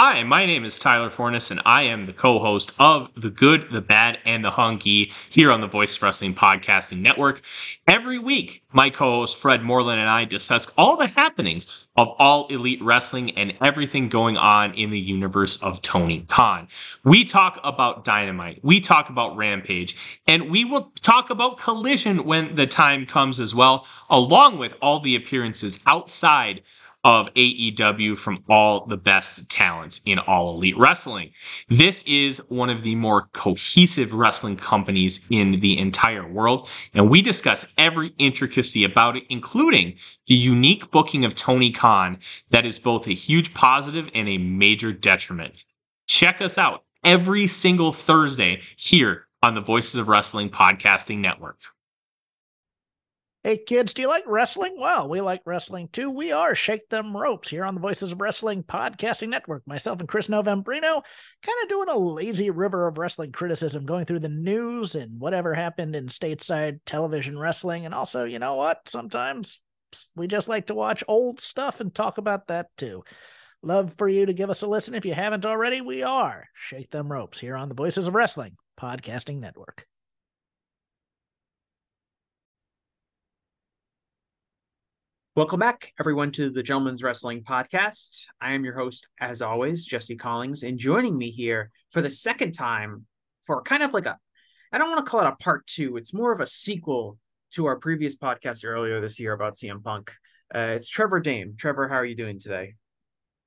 Hi, my name is Tyler Fornes, and I am the co host of The Good, the Bad, and the Hunky here on the Voice of Wrestling Podcasting Network. Every week, my co host Fred Moreland and I discuss all the happenings of all elite wrestling and everything going on in the universe of Tony Khan. We talk about Dynamite, we talk about Rampage, and we will talk about Collision when the time comes as well, along with all the appearances outside of AEW from all the best talents in all elite wrestling. This is one of the more cohesive wrestling companies in the entire world, and we discuss every intricacy about it, including the unique booking of Tony Khan that is both a huge positive and a major detriment. Check us out every single Thursday here on the Voices of Wrestling Podcasting Network. Hey kids, do you like wrestling? Well, we like wrestling too. We are Shake Them Ropes here on the Voices of Wrestling Podcasting Network. Myself and Chris Novembrino kind of doing a lazy river of wrestling criticism, going through the news and whatever happened in stateside television wrestling. And also, you know what? Sometimes we just like to watch old stuff and talk about that too. Love for you to give us a listen. If you haven't already, we are Shake Them Ropes here on the Voices of Wrestling Podcasting Network. Welcome back, everyone, to the Gentlemen's Wrestling Podcast. I am your host, as always, Jesse Collings, and joining me here for the second time for kind of like a, I don't want to call it a part two, it's more of a sequel to our previous podcast earlier this year about CM Punk. Uh, it's Trevor Dame. Trevor, how are you doing today?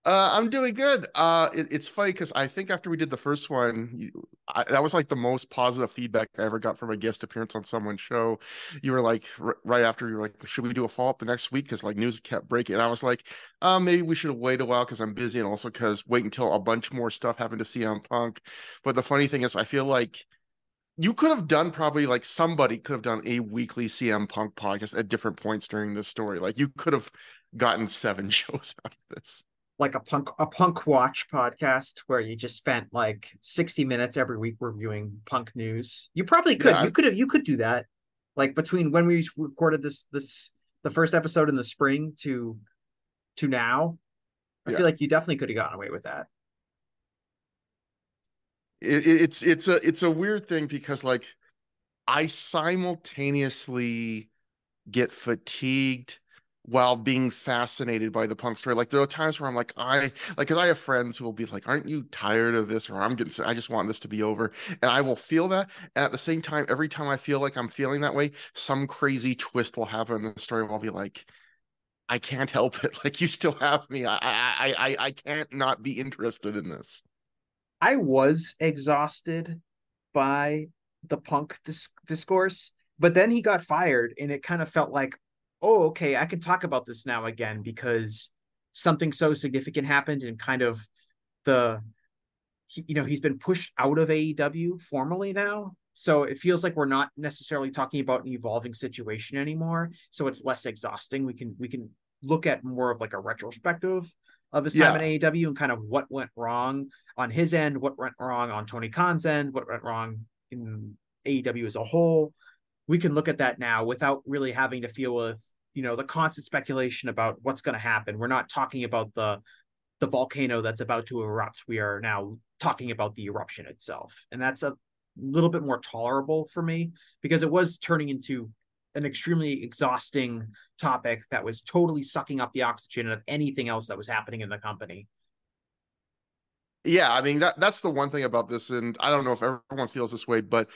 Uh, I'm doing good. Uh, it, it's funny because I think after we did the first one, you, I, that was like the most positive feedback I ever got from a guest appearance on someone's show. You were like, r- right after you were like, should we do a follow up the next week? Because like news kept breaking. And I was like, uh, maybe we should wait a while because I'm busy and also because wait until a bunch more stuff happened to CM Punk. But the funny thing is, I feel like you could have done probably like somebody could have done a weekly CM Punk podcast at different points during this story. Like you could have gotten seven shows out of this like a punk a punk watch podcast where you just spent like 60 minutes every week reviewing punk news you probably could yeah. you could have you could do that like between when we recorded this this the first episode in the spring to to now i yeah. feel like you definitely could have gotten away with that it, it's it's a it's a weird thing because like i simultaneously get fatigued while being fascinated by the punk story. Like there are times where I'm like, I like, cause I have friends who will be like, aren't you tired of this? Or I'm getting, I just want this to be over. And I will feel that. And at the same time, every time I feel like I'm feeling that way, some crazy twist will happen in the story. I'll be like, I can't help it. Like you still have me. I, I, I, I can't not be interested in this. I was exhausted by the punk dis- discourse, but then he got fired and it kind of felt like, oh, okay, I can talk about this now again because something so significant happened and kind of the, you know, he's been pushed out of AEW formally now. So it feels like we're not necessarily talking about an evolving situation anymore. So it's less exhausting. We can we can look at more of like a retrospective of his time yeah. in AEW and kind of what went wrong on his end, what went wrong on Tony Khan's end, what went wrong in AEW as a whole. We can look at that now without really having to feel with you know the constant speculation about what's going to happen. We're not talking about the the volcano that's about to erupt. We are now talking about the eruption itself. And that's a little bit more tolerable for me because it was turning into an extremely exhausting topic that was totally sucking up the oxygen of anything else that was happening in the company. Yeah i mean that that's the one thing about this and i don't know if everyone feels this way but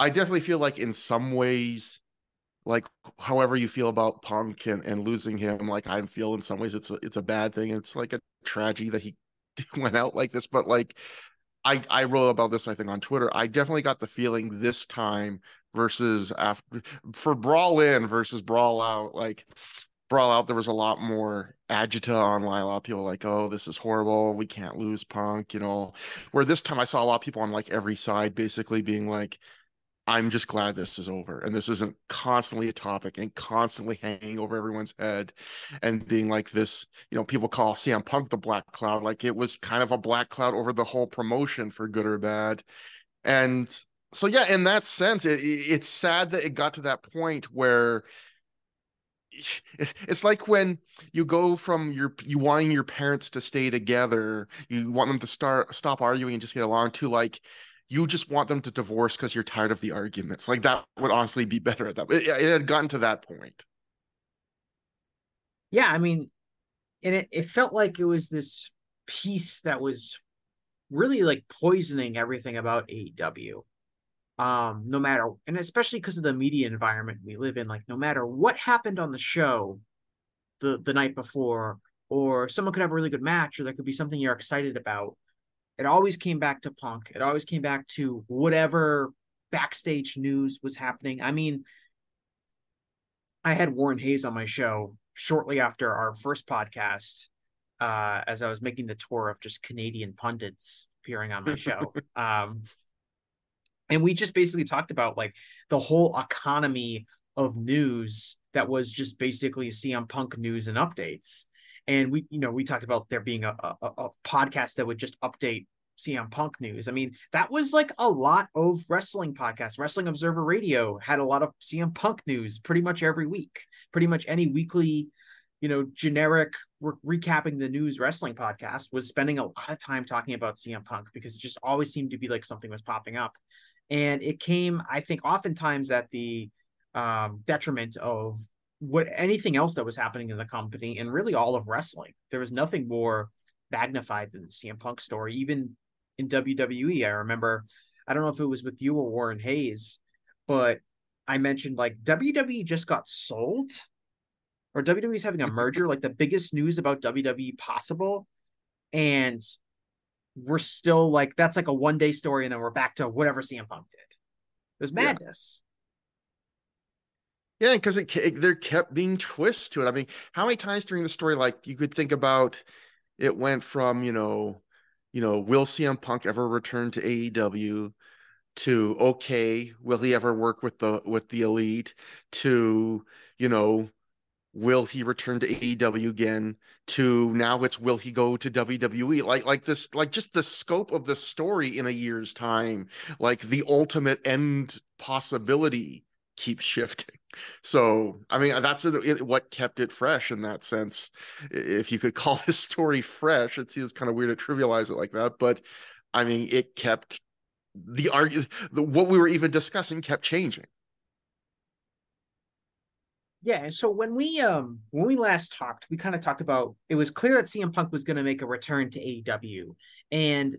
i definitely feel like in some ways like however you feel about Punk and, and losing him, like I feel in some ways it's a it's a bad thing. It's like a tragedy that he went out like this. But like I I wrote about this I think on Twitter. I definitely got the feeling this time versus after for Brawl In versus Brawl Out, like Brawl Out, there was a lot more agita online. A lot of people like, oh, this is horrible. We can't lose Punk, you know. Where this time I saw a lot of people on like every side basically being like, I'm just glad this is over and this isn't constantly a topic and constantly hanging over everyone's head and being like this, you know, people call CM Punk the black cloud. Like it was kind of a black cloud over the whole promotion for good or bad. And so, yeah, in that sense, it, it's sad that it got to that point where it's like when you go from your you wanting your parents to stay together, you want them to start stop arguing and just get along to like you just want them to divorce because you're tired of the arguments. Like that would honestly be better at that. It, it had gotten to that point. Yeah, I mean, and it, it felt like it was this piece that was really like poisoning everything about AEW. Um, no matter and especially because of the media environment we live in, like no matter what happened on the show the the night before, or someone could have a really good match, or there could be something you're excited about. It always came back to Punk. It always came back to whatever backstage news was happening. I mean, I had Warren Hayes on my show shortly after our first podcast, uh, as I was making the tour of just Canadian pundits appearing on my show. um, and we just basically talked about like the whole economy of news that was just basically CM Punk news and updates. And we, you know, we talked about there being a, a, a podcast that would just update CM Punk news. I mean, that was like a lot of wrestling podcasts. Wrestling Observer Radio had a lot of CM Punk news pretty much every week. Pretty much any weekly, you know, generic re- recapping the news wrestling podcast was spending a lot of time talking about CM Punk because it just always seemed to be like something was popping up. And it came, I think, oftentimes at the um, detriment of what anything else that was happening in the company and really all of wrestling. There was nothing more magnified than the CM Punk story, even in WWE. I remember, I don't know if it was with you or Warren Hayes, but I mentioned like WWE just got sold or WWE is having a merger, like the biggest news about WWE possible. And we're still like, that's like a one day story. And then we're back to whatever CM Punk did. It was madness. Yeah, because it, it, there kept being twists to it. I mean, how many times during the story, like you could think about, it went from you know you know, will CM Punk ever return to AEW? To okay, will he ever work with the with the elite? To you know, will he return to AEW again? To now it's will he go to WWE? Like like this like just the scope of the story in a year's time, like the ultimate end possibility keeps shifting. So, I mean, that's what kept it fresh in that sense. If you could call this story fresh, it seems kind of weird to trivialize it like that, but I mean, it kept the argue the, what we were even discussing kept changing. Yeah, so when we um when we last talked, we kind of talked about it was clear that CM Punk was going to make a return to AEW, and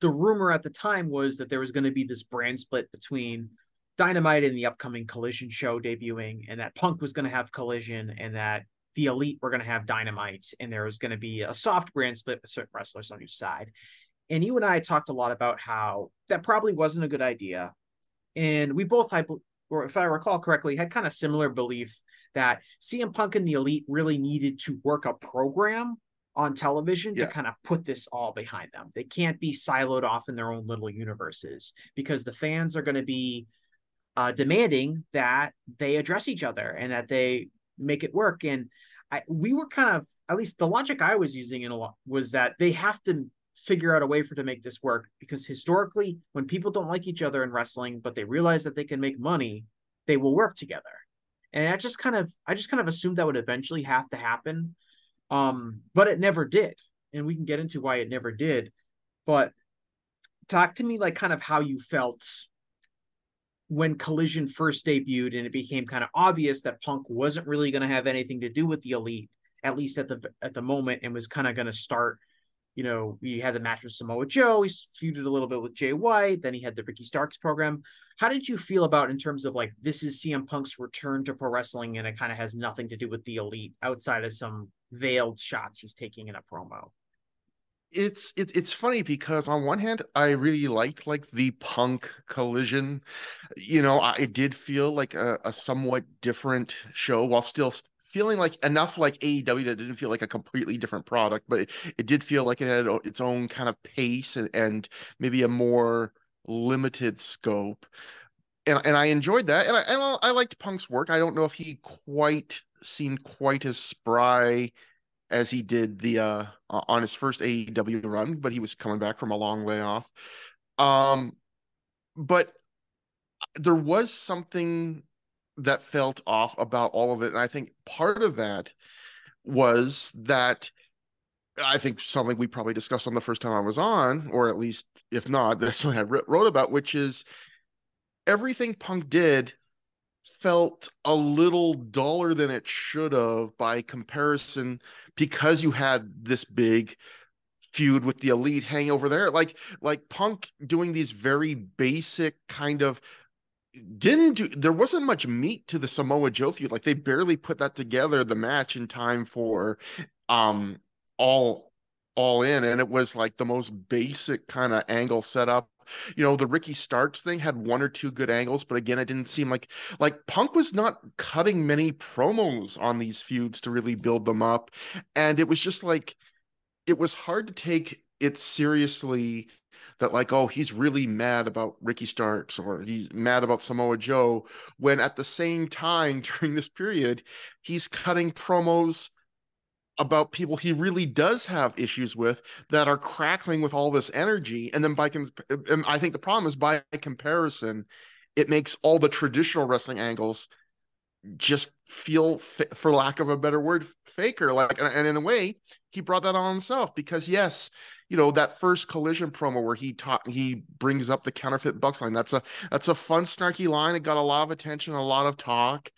the rumor at the time was that there was going to be this brand split between Dynamite in the upcoming Collision show debuting, and that Punk was going to have Collision, and that the Elite were going to have Dynamite, and there was going to be a soft brand split with certain wrestlers on each side. And you and I talked a lot about how that probably wasn't a good idea, and we both, or if I recall correctly, had kind of similar belief that CM Punk and the Elite really needed to work a program on television yeah. to kind of put this all behind them. They can't be siloed off in their own little universes because the fans are going to be uh, demanding that they address each other and that they make it work. And I, we were kind of, at least the logic I was using in a lot was that they have to figure out a way for to make this work because historically, when people don't like each other in wrestling, but they realize that they can make money, they will work together. And I just kind of, I just kind of assumed that would eventually have to happen, um, but it never did. And we can get into why it never did. But talk to me like kind of how you felt when Collision first debuted and it became kind of obvious that Punk wasn't really going to have anything to do with the Elite, at least at the at the moment, and was kind of going to start. You know, he had the match with Samoa Joe. He feuded a little bit with Jay White. Then he had the Ricky Starks program. How did you feel about in terms of like this is CM Punk's return to pro wrestling, and it kind of has nothing to do with the Elite outside of some veiled shots he's taking in a promo? It's it, it's funny because on one hand i really liked like the punk collision you know i did feel like a, a somewhat different show while still feeling like enough like AEW that didn't feel like a completely different product, but it, it did feel like it had its own kind of pace and, and maybe a more limited scope. And, and I enjoyed that, and I, and I liked Punk's work. I don't know if he quite seemed quite as spry as he did the uh on his first AEW run, but he was coming back from a long layoff. Um, but there was something that felt off about all of it. And I think part of that was that I think something we probably discussed on the first time I was on, or at least if not, that's what I wrote about, which is everything Punk did felt a little duller than it should have by comparison because you had this big feud with the elite hang over there like like punk doing these very basic kind of didn't do there wasn't much meat to the Samoa Joe feud. Like they barely put that together the match in time for um all all in and it was like the most basic kind of angle setup. You know, the Ricky Starks thing had one or two good angles, but again, it didn't seem like like Punk was not cutting many promos on these feuds to really build them up. And it was just like it was hard to take it seriously that like oh he's really mad about Ricky Starks or he's mad about Samoa Joe when at the same time during this period he's cutting promos about people he really does have issues with that are crackling with all this energy and then by and I think the problem is by comparison it makes all the traditional wrestling angles just feel for lack of a better word faker like and in a way he brought that on himself because yes you know that first collision promo where he taught he brings up the counterfeit bucks line that's a that's a fun snarky line it got a lot of attention a lot of talk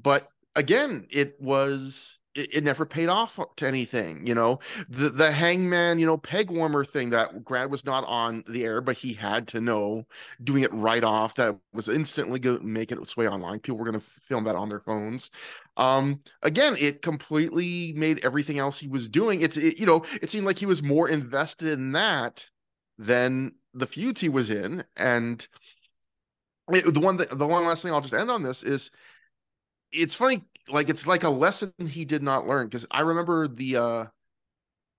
but again it was it, it, never paid off to anything. You know, the the hangman, you know, peg warmer thing that Grad was not on the air, but he had to know doing it right off. That was instantly going to make it its way online. People were going to film that on their phones. Um, again, it completely made everything else he was doing. It's it, you know, it seemed like he was more invested in that than the feuds he was in. And it, the one that the one last thing I'll just end on this is it's funny like it's like a lesson he did not learn because I remember the uh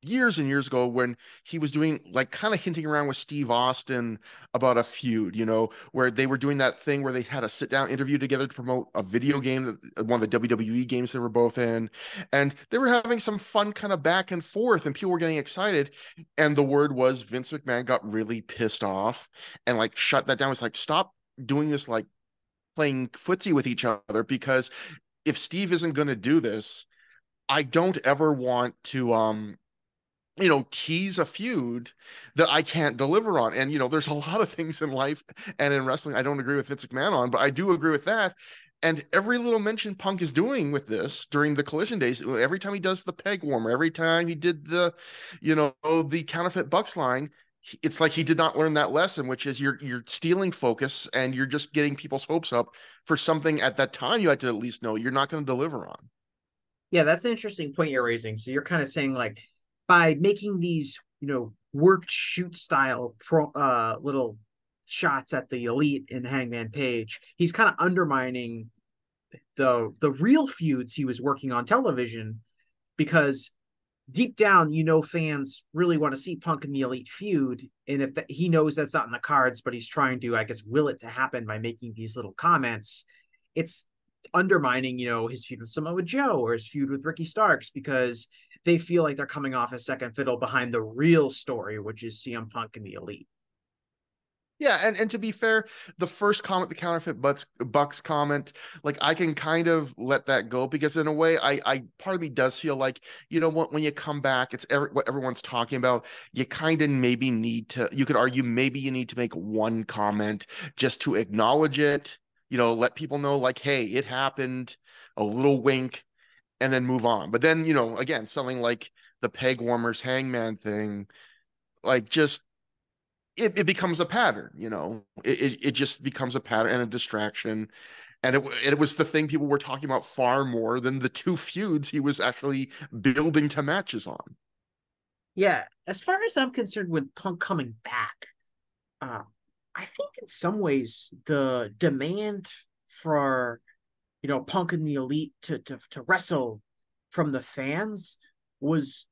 years and years ago when he was doing like kind of hinting around with Steve Austin about a feud, you know, where they were doing that thing where they had a sit down interview together to promote a video game that one of the WWE games they were both in. And they were having some fun kind of back and forth and people were getting excited. And the word was Vince McMahon got really pissed off and like shut that down. It's like, stop doing this like playing footsie with each other because if Steve isn't going to do this, I don't ever want to um you know tease a feud that I can't deliver on. And you know, there's a lot of things in life and in wrestling I don't agree with Vince McMahon on, but I do agree with that. And every little mention Punk is doing with this during the collision days, every time he does the peg warmer, every time he did the, you know, the counterfeit bucks line, it's like he did not learn that lesson, which is you're you're stealing focus and you're just getting people's hopes up for something at that time you had to at least know you're not going to deliver on. Yeah, that's an interesting point you're raising. So you're kind of saying like by making these, you know, worked shoot style pro uh little shots at the elite in Hangman Page, he's kind of undermining the the real feuds he was working on television because deep down, you know, fans really want to see Punk and the Elite feud. And if he knows that's not in the cards, but he's trying to, I guess, will it to happen by making these little comments, it's undermining, you know, his feud with Samoa Joe or his feud with Ricky Starks because they feel like they're coming off as second fiddle behind the real story, which is CM Punk and the Elite. Yeah, and, and to be fair, the first comment, the counterfeit bucks, bucks comment, like I can kind of let that go because in a way, I, I part of me does feel like you know what when you come back, it's every, what everyone's talking about. You kind of maybe need to. You could argue maybe you need to make one comment just to acknowledge it. You know, let people know like, hey, it happened. A little wink, and then move on. But then you know, again, something like the peg warmers hangman thing, like just it, it becomes a pattern you know? It, it, it just becomes a pattern and a distraction. And it, it was the thing people were talking about far more than the two feuds he was actually building to matches on. Yeah as far as i'm concerned with punk coming back uh, i think in some ways the demand for you know punk and the elite to to, to wrestle from the fans was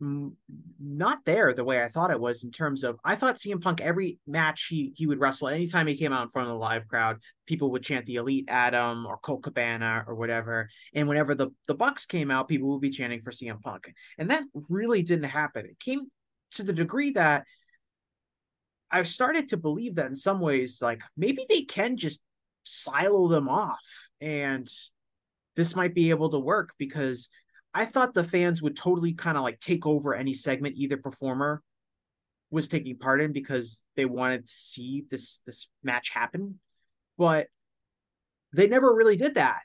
not there the way I thought it was in terms of I thought CM Punk every match he he would wrestle anytime he came out in front of the live crowd people would chant the elite Adam or Colt Cabana or whatever. And whenever the the Bucks came out people would be chanting for CM Punk. And that really didn't happen. It came to the degree that I started to believe that in some ways like maybe they can just silo them off and this might be able to work because I thought the fans would totally kind of like take over any segment either performer was taking part in because they wanted to see this this match happen. But they never really did that.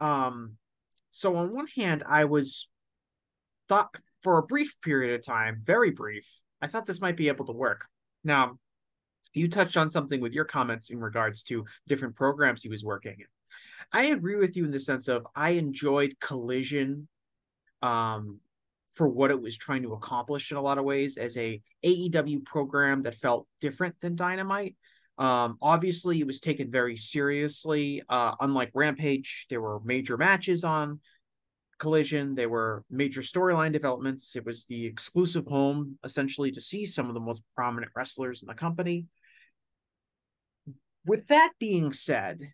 Um so on one hand I was thought for a brief period of time very brief I thought this might be able to work. Now you touched on something with your comments in regards to different programs he was working in. I agree with you in the sense of I enjoyed Collision um, for what it was trying to accomplish in a lot of ways as a AEW program that felt different than Dynamite. Um, obviously, it was taken very seriously. Uh, unlike Rampage, there were major matches on Collision. There were major storyline developments. It was the exclusive home, essentially, to see some of the most prominent wrestlers in the company. With that being said,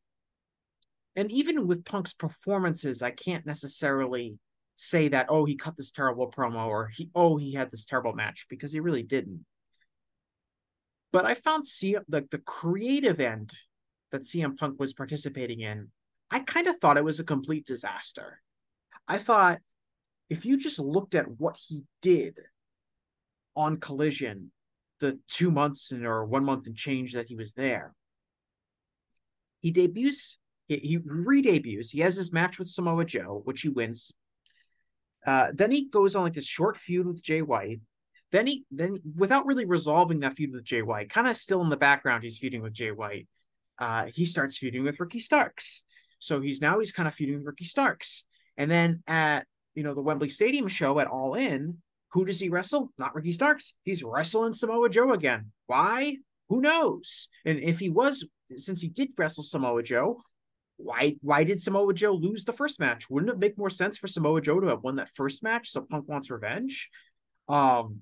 and even with Punk's performances, I can't necessarily say that oh he cut this terrible promo or he oh he had this terrible match because he really didn't. But I found C the the creative end that CM Punk was participating in, I kind of thought it was a complete disaster. I thought if you just looked at what he did on Collision, the two months and or one month and change that he was there, he debuts he, he re-debuts. He has his match with Samoa Joe, which he wins. Uh, then he goes on like this short feud with Jay White. Then he then without really resolving that feud with Jay White, kind of still in the background, he's feuding with Jay White. Uh, he starts feuding with Ricky Starks. So he's now he's kind of feuding with Ricky Starks. And then at you know the Wembley Stadium show at All In, who does he wrestle? Not Ricky Starks. He's wrestling Samoa Joe again. Why? Who knows? And if he was, since he did wrestle Samoa Joe, why why did Samoa Joe lose the first match? Wouldn't it make more sense for Samoa Joe to have won that first match so Punk wants revenge? Um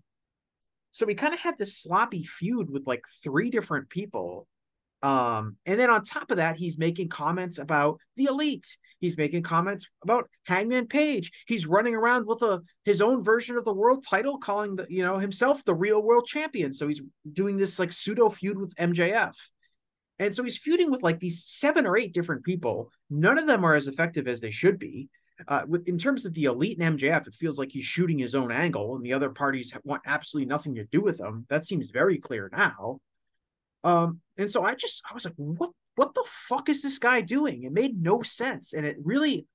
so we kind of had this sloppy feud with like three different people. Um, and then on top of that, he's making comments about the elite. He's making comments about Hangman Page. He's running around with a his own version of the world title, calling the you know himself the real world champion. So he's doing this like pseudo feud with MJF. And so he's feuding with like these seven or eight different people. None of them are as effective as they should be. Uh, with, in terms of the elite and MJF, it feels like he's shooting his own angle, and the other parties want absolutely nothing to do with him. That seems very clear now. Um, and so I just I was like, what what the fuck is this guy doing? It made no sense, and it really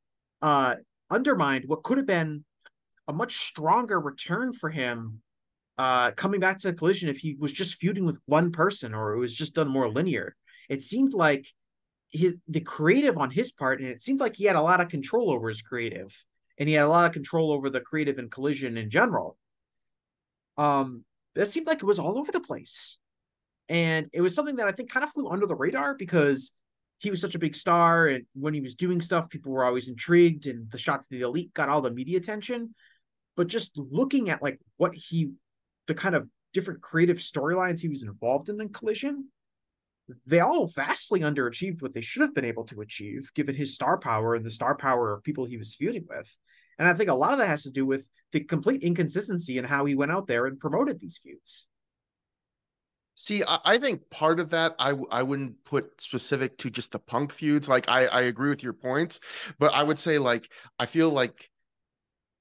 uh, undermined what could have been a much stronger return for him uh, coming back to the collision if he was just feuding with one person or it was just done more linear it seemed like his the creative on his part, and it seemed like he had a lot of control over his creative, and he had a lot of control over the creative and collision in general. Um, that seemed like it was all over the place. And it was something that I think kind of flew under the radar because he was such a big star. And when he was doing stuff, people were always intrigued, and the shots of the elite got all the media attention. But just looking at like what he, the kind of different creative storylines he was involved in in Collision, they all vastly underachieved what they should have been able to achieve given his star power and the star power of people he was feuding with. And I think a lot of that has to do with the complete inconsistency in how he went out there and promoted these feuds. See, I think part of that I I wouldn't put specific to just the punk feuds. Like I I agree with your points, but I would say like I feel like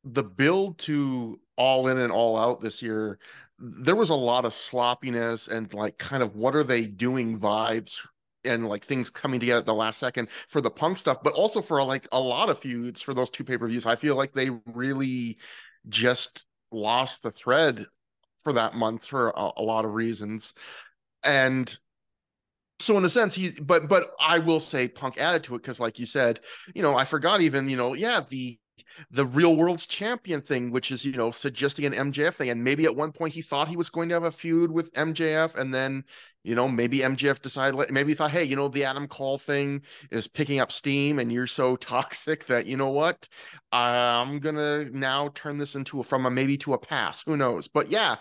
the build to all in and all out this year there was a lot of sloppiness and like kind of what are they doing vibes and like things coming together at the last second for the punk stuff, but also for like a lot of feuds for those two pay per views. I feel like they really just lost the thread for that month for a, a lot of reasons. And so in a sense he but but i will say punk added to it because like you said you know i forgot even you know yeah the the real world's champion thing, which is, you know, suggesting an MJF thing. And maybe at one point he thought he was going to have a feud with MJF. And then you know, maybe MJF decided, maybe he thought, hey, you know, the Adam Cole thing is picking up steam and you're so toxic that, you know what, I'm going to now turn this into a, from a maybe to a pass. Who knows? But yeah,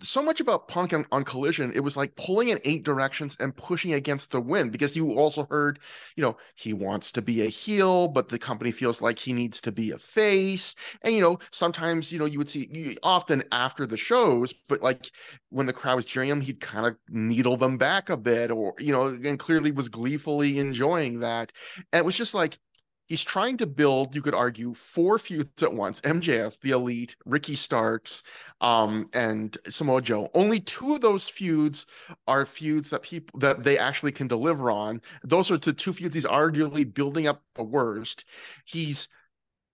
so much about Punk on, on Collision, it was like pulling in eight directions and pushing against the wind because you also heard, you know, he wants to be a heel, but the company feels like he needs to be a face. And, you know, sometimes, you know, you would see often after the shows, but like when the crowd was cheering him, he'd kind of needle them back a bit or you know and clearly was gleefully enjoying that. And it was just like he's trying to build you could argue four feuds at once mjf the elite ricky starks um, and samoa joe. Only two of those feuds are feuds that people that they actually can deliver on. Those are the two feuds he's arguably building up the worst. He's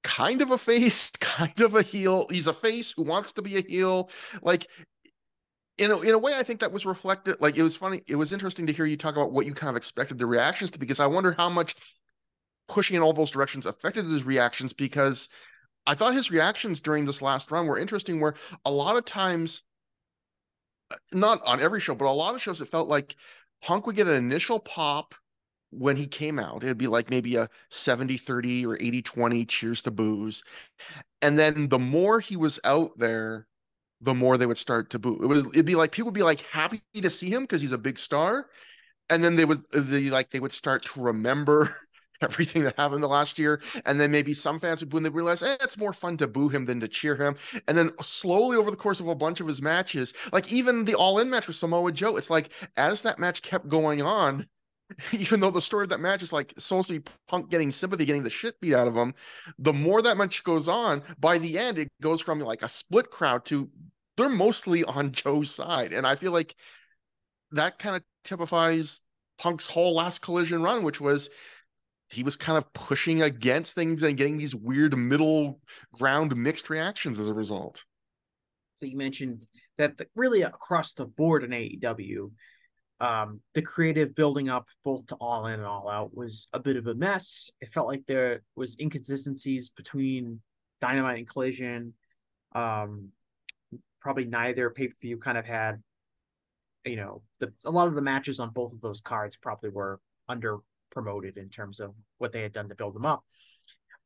kind of a face kind of a heel. He's a face who wants to be a heel. Like in a, in a way, I think that was reflected. Like it was funny. It was interesting to hear you talk about what you kind of expected the reactions to because I wonder how much pushing in all those directions affected his reactions. Because I thought his reactions during this last run were interesting. Where a lot of times, uh, not on every show, but a lot of shows, it felt like Punk would get an initial pop when he came out. It'd be like maybe a 70 30 or 80 20 cheers to booze. And then the more he was out there, the more they would start to boo. It would it'd be like people would be like happy to see him because he's a big star, and then they would they like they would start to remember everything that happened the last year, and then maybe some fans would and they realize eh, it's more fun to boo him than to cheer him, and then slowly over the course of a bunch of his matches, like even the All In match with Samoa Joe, it's like as that match kept going on. Even though the story of that match is like be Punk getting sympathy, getting the shit beat out of him, the more that match goes on, by the end, it goes from like a split crowd to they're mostly on Joe's side. And I feel like that kind of typifies Punk's whole last collision run, which was he was kind of pushing against things and getting these weird middle ground mixed reactions as a result. So you mentioned that the, really across the board in AEW, um, the creative building up both to all in and all out was a bit of a mess. It felt like there was inconsistencies between Dynamite and Collision. Um, probably neither pay per view kind of had, you know, the a lot of the matches on both of those cards probably were under promoted in terms of what they had done to build them up.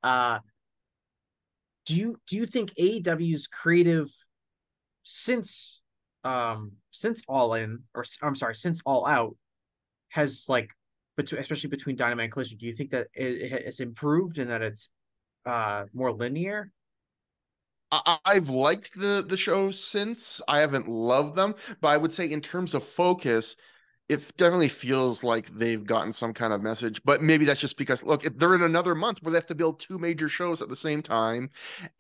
Uh, do you do you think AEW's creative since um since All In or I'm sorry since All Out has like between especially between Dynamite and Collision, do you think that it, has improved and that it's uh more linear I've liked the the shows since. I haven't loved them, but I would say in terms of focus, it definitely feels like they've gotten some kind of message. But maybe that's just because look, they're in another month where they have to build two major shows at the same time,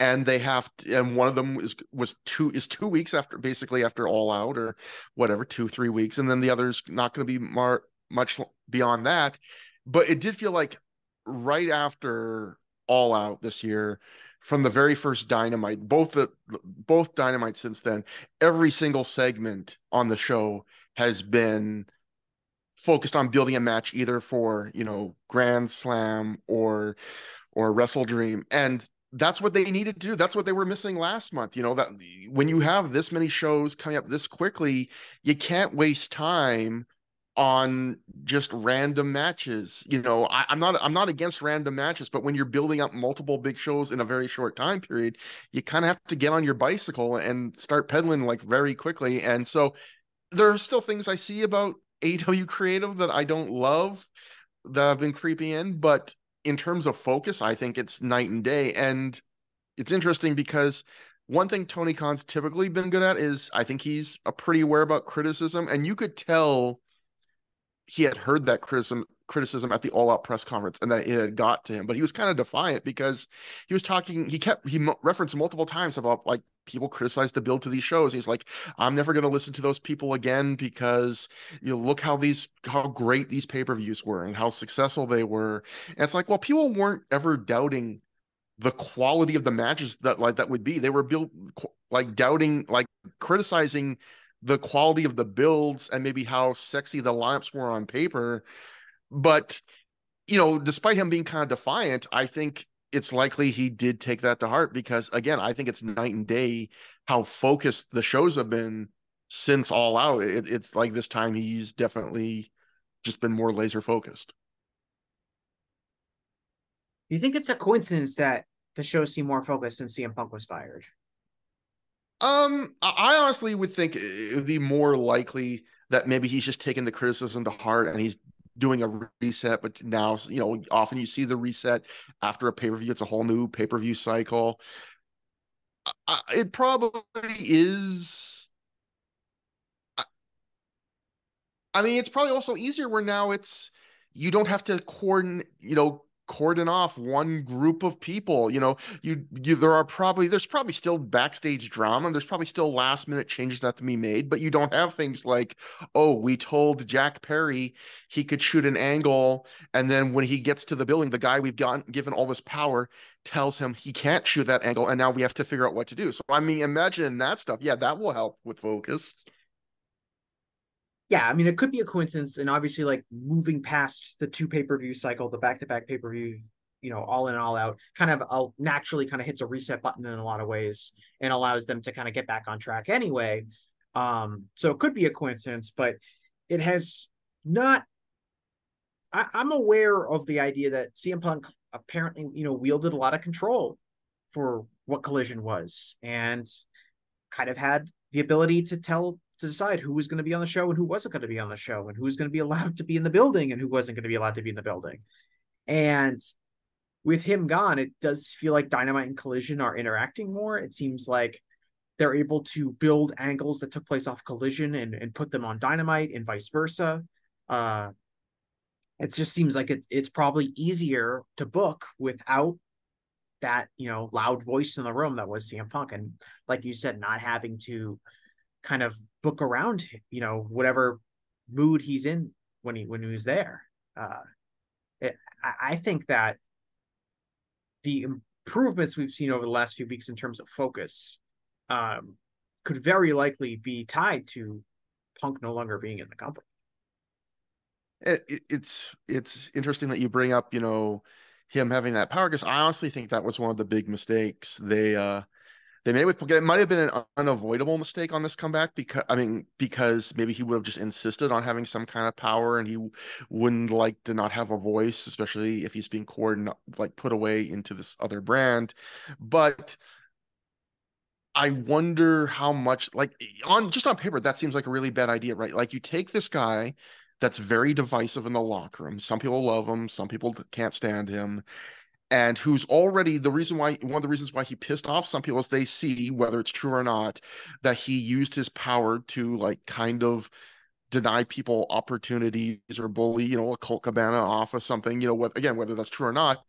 and they have to, and one of them is was two is two weeks after basically after All Out or whatever, two three weeks, and then the other's not going to be more much beyond that. But it did feel like right after All Out this year from the very first Dynamite, both the both Dynamite since then, every single segment on the show has been focused on building a match either for you know Grand Slam or or Wrestle Dream, and that's what they needed to do. That's what they were missing last month. You know that when you have this many shows coming up this quickly, you can't waste time on just random matches. You know, I, am not I'm not against random matches, but when you're building up multiple big shows in a very short time period, you kind of have to get on your bicycle and start pedaling like very quickly. And so there are still things I see about AW Creative that I don't love that I've been creeping in, but in terms of focus, I think it's night and day. And it's interesting because one thing Tony Khan's typically been good at is I think he's a pretty aware about criticism, and you could tell he had heard that criticism criticism at the all out press conference and that it had got to him but he was kind of defiant because he was talking he kept he referenced multiple times about like people criticize the build to these shows. He's like i'm never going to listen to those people again because you know, look how these how great these pay-per-views were and how successful they were. And it's like well people weren't ever doubting the quality of the matches that like that would be. They were built like doubting like criticizing the quality of the builds and maybe how sexy the lineups were on paper. But, you know, despite him being kind of defiant, I think it's likely he did take that to heart because, again, I think it's night and day how focused the shows have been since All Out. It, it's like this time he's definitely just been more laser focused. Do you think it's a coincidence that the show seemed more focused since CM Punk was fired? Um, I honestly would think it would be more likely that maybe he's just taken the criticism to heart and he's doing a reset. But now, you know, often you see the reset after a pay per view. It's a whole new pay per view cycle. it probably is. I mean, it's probably also easier where now it's you don't have to coordinate, you know, cordon off one group of people. You know, you you there are probably there's probably still backstage drama. There's probably still last minute changes that to be made, but you don't have things like, oh, we told Jack Perry he could shoot an angle, and then when he gets to the building, the guy we've gotten given all this power tells him he can't shoot that angle, and now we have to figure out what to do. So I mean, imagine that stuff. Yeah, that will help with focus yeah, I mean, it could be a coincidence, and obviously, like moving past the two pay per view cycle, the back to back pay per view, you know, all in all out, kind of uh, naturally kind of hits a reset button in a lot of ways and allows them to kind of get back on track anyway. Um, so it could be a coincidence, but it has not. I, I'm aware of the idea that CM Punk apparently, you know, wielded a lot of control for what Collision was, and kind of had the ability to tell to decide who was going to be on the show and who wasn't going to be on the show and who was going to be allowed to be in the building and who wasn't going to be allowed to be in the building. And with him gone, it does feel like Dynamite and Collision are interacting more. It seems like they're able to build angles that took place off Collision and, and put them on Dynamite and vice versa. Uh, it just seems like it's it's probably easier to book without that you know loud voice in the room that was CM Punk, and like you said, not having to kind of book around you know whatever mood he's in when he when he was there. Uh it, I, think that the improvements we've seen over the last few weeks in terms of focus um could very likely be tied to punk no longer being in the company. It, it's it's interesting that you bring up you know him having that power because i honestly think that was one of the big mistakes. They uh they made with it might have been an unavoidable mistake on this comeback because I mean because maybe he would have just insisted on having some kind of power and he wouldn't like to not have a voice, especially if he's being coordinated like put away into this other brand. But I wonder how much like on just on paper that seems like a really bad idea, right? Like you take this guy that's very divisive in the locker room. Some people love him, some people can't stand him and who's already the reason why one of the reasons why he pissed off some people is they see whether it's true or not that he used his power to like kind of deny people opportunities or bully you know a Colt Cabana off of something you know what again whether that's true or not.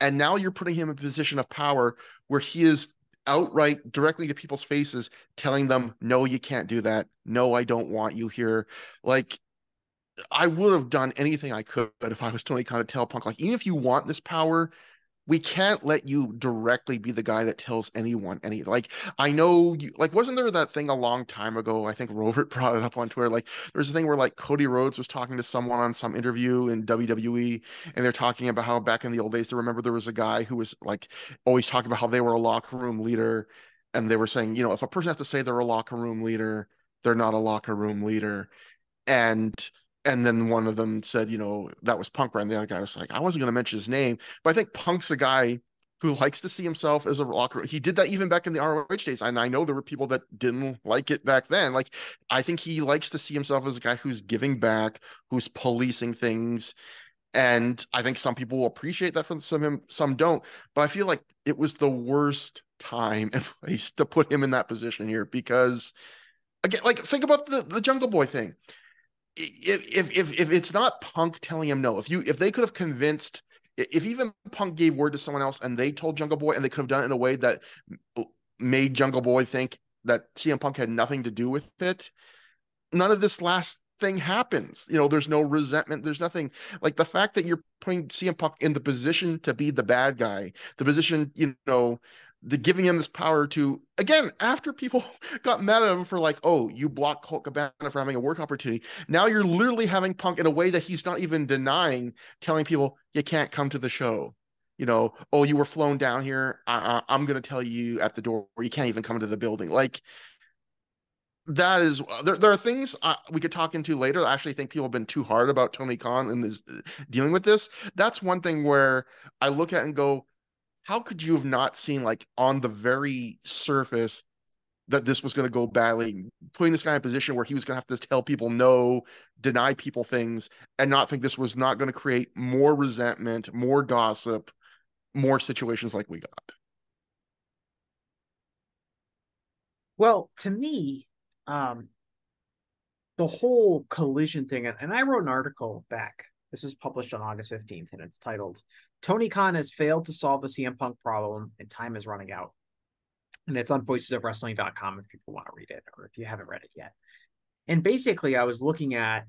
And now you're putting him in a position of power where he is outright directly to people's faces telling them no you can't do that. No I don't want you here. Like I would have done anything I could if I was Tony Khan to tell Punk, like, even if you want this power, we can't let you directly be the guy that tells anyone any like i know you like wasn't there that thing a long time ago i think robert brought it up on twitter like there's a thing where like cody rhodes was talking to someone on some interview in wwe and they're talking about how back in the old days to remember there was a guy who was like always talking about how they were a locker room leader and they were saying you know if a person has to say they're a locker room leader they're not a locker room leader and and then one of them said, you know, that was Punk? And the other guy was like, I wasn't going to mention his name, but I think Punk's a guy who likes to see himself as a rocker. He did that even back in the ROH days, and I know there were people that didn't like it back then. Like, I think he likes to see himself as a guy who's giving back, who's policing things, and I think some people will appreciate that from some him, some don't. But I feel like it was the worst time and place to put him in that position here because, again, like think about the the Jungle Boy thing if if if it's not Punk telling him no, if you if they could have convinced, if even Punk gave word to someone else and they told Jungle Boy and they could have done it in a way that made Jungle Boy think that CM Punk had nothing to do with it, none of this last thing happens. You know, there's no resentment. There's nothing like the fact that you're putting CM Punk in the position to be the bad guy, the position, you know, the giving him this power to again after people got mad at him for like oh you blocked Colt Cabana for having a work opportunity now you're literally having Punk in a way that he's not even denying telling people you can't come to the show. You know oh you were flown down here. I, I'm going to tell you at the door you can't even come to the building. Like that is there, there are things uh, we could talk into later. I actually think people have been too hard about tony khan and this dealing with this. That's one thing where i look at and go how could you have not seen like on the very surface that this was going to go badly, putting this guy in a position where he was going to have to tell people no, deny people things, and not think this was not going to create more resentment, more gossip, more situations like we got. Well, to me, um, the whole collision thing, and, and I wrote an article back. This was published on August 15th, and it's titled Tony Khan has failed to solve the CM Punk problem and time is running out. And it's on voicesofwrestling.com if people want to read it or if you haven't read it yet. And basically, I was looking at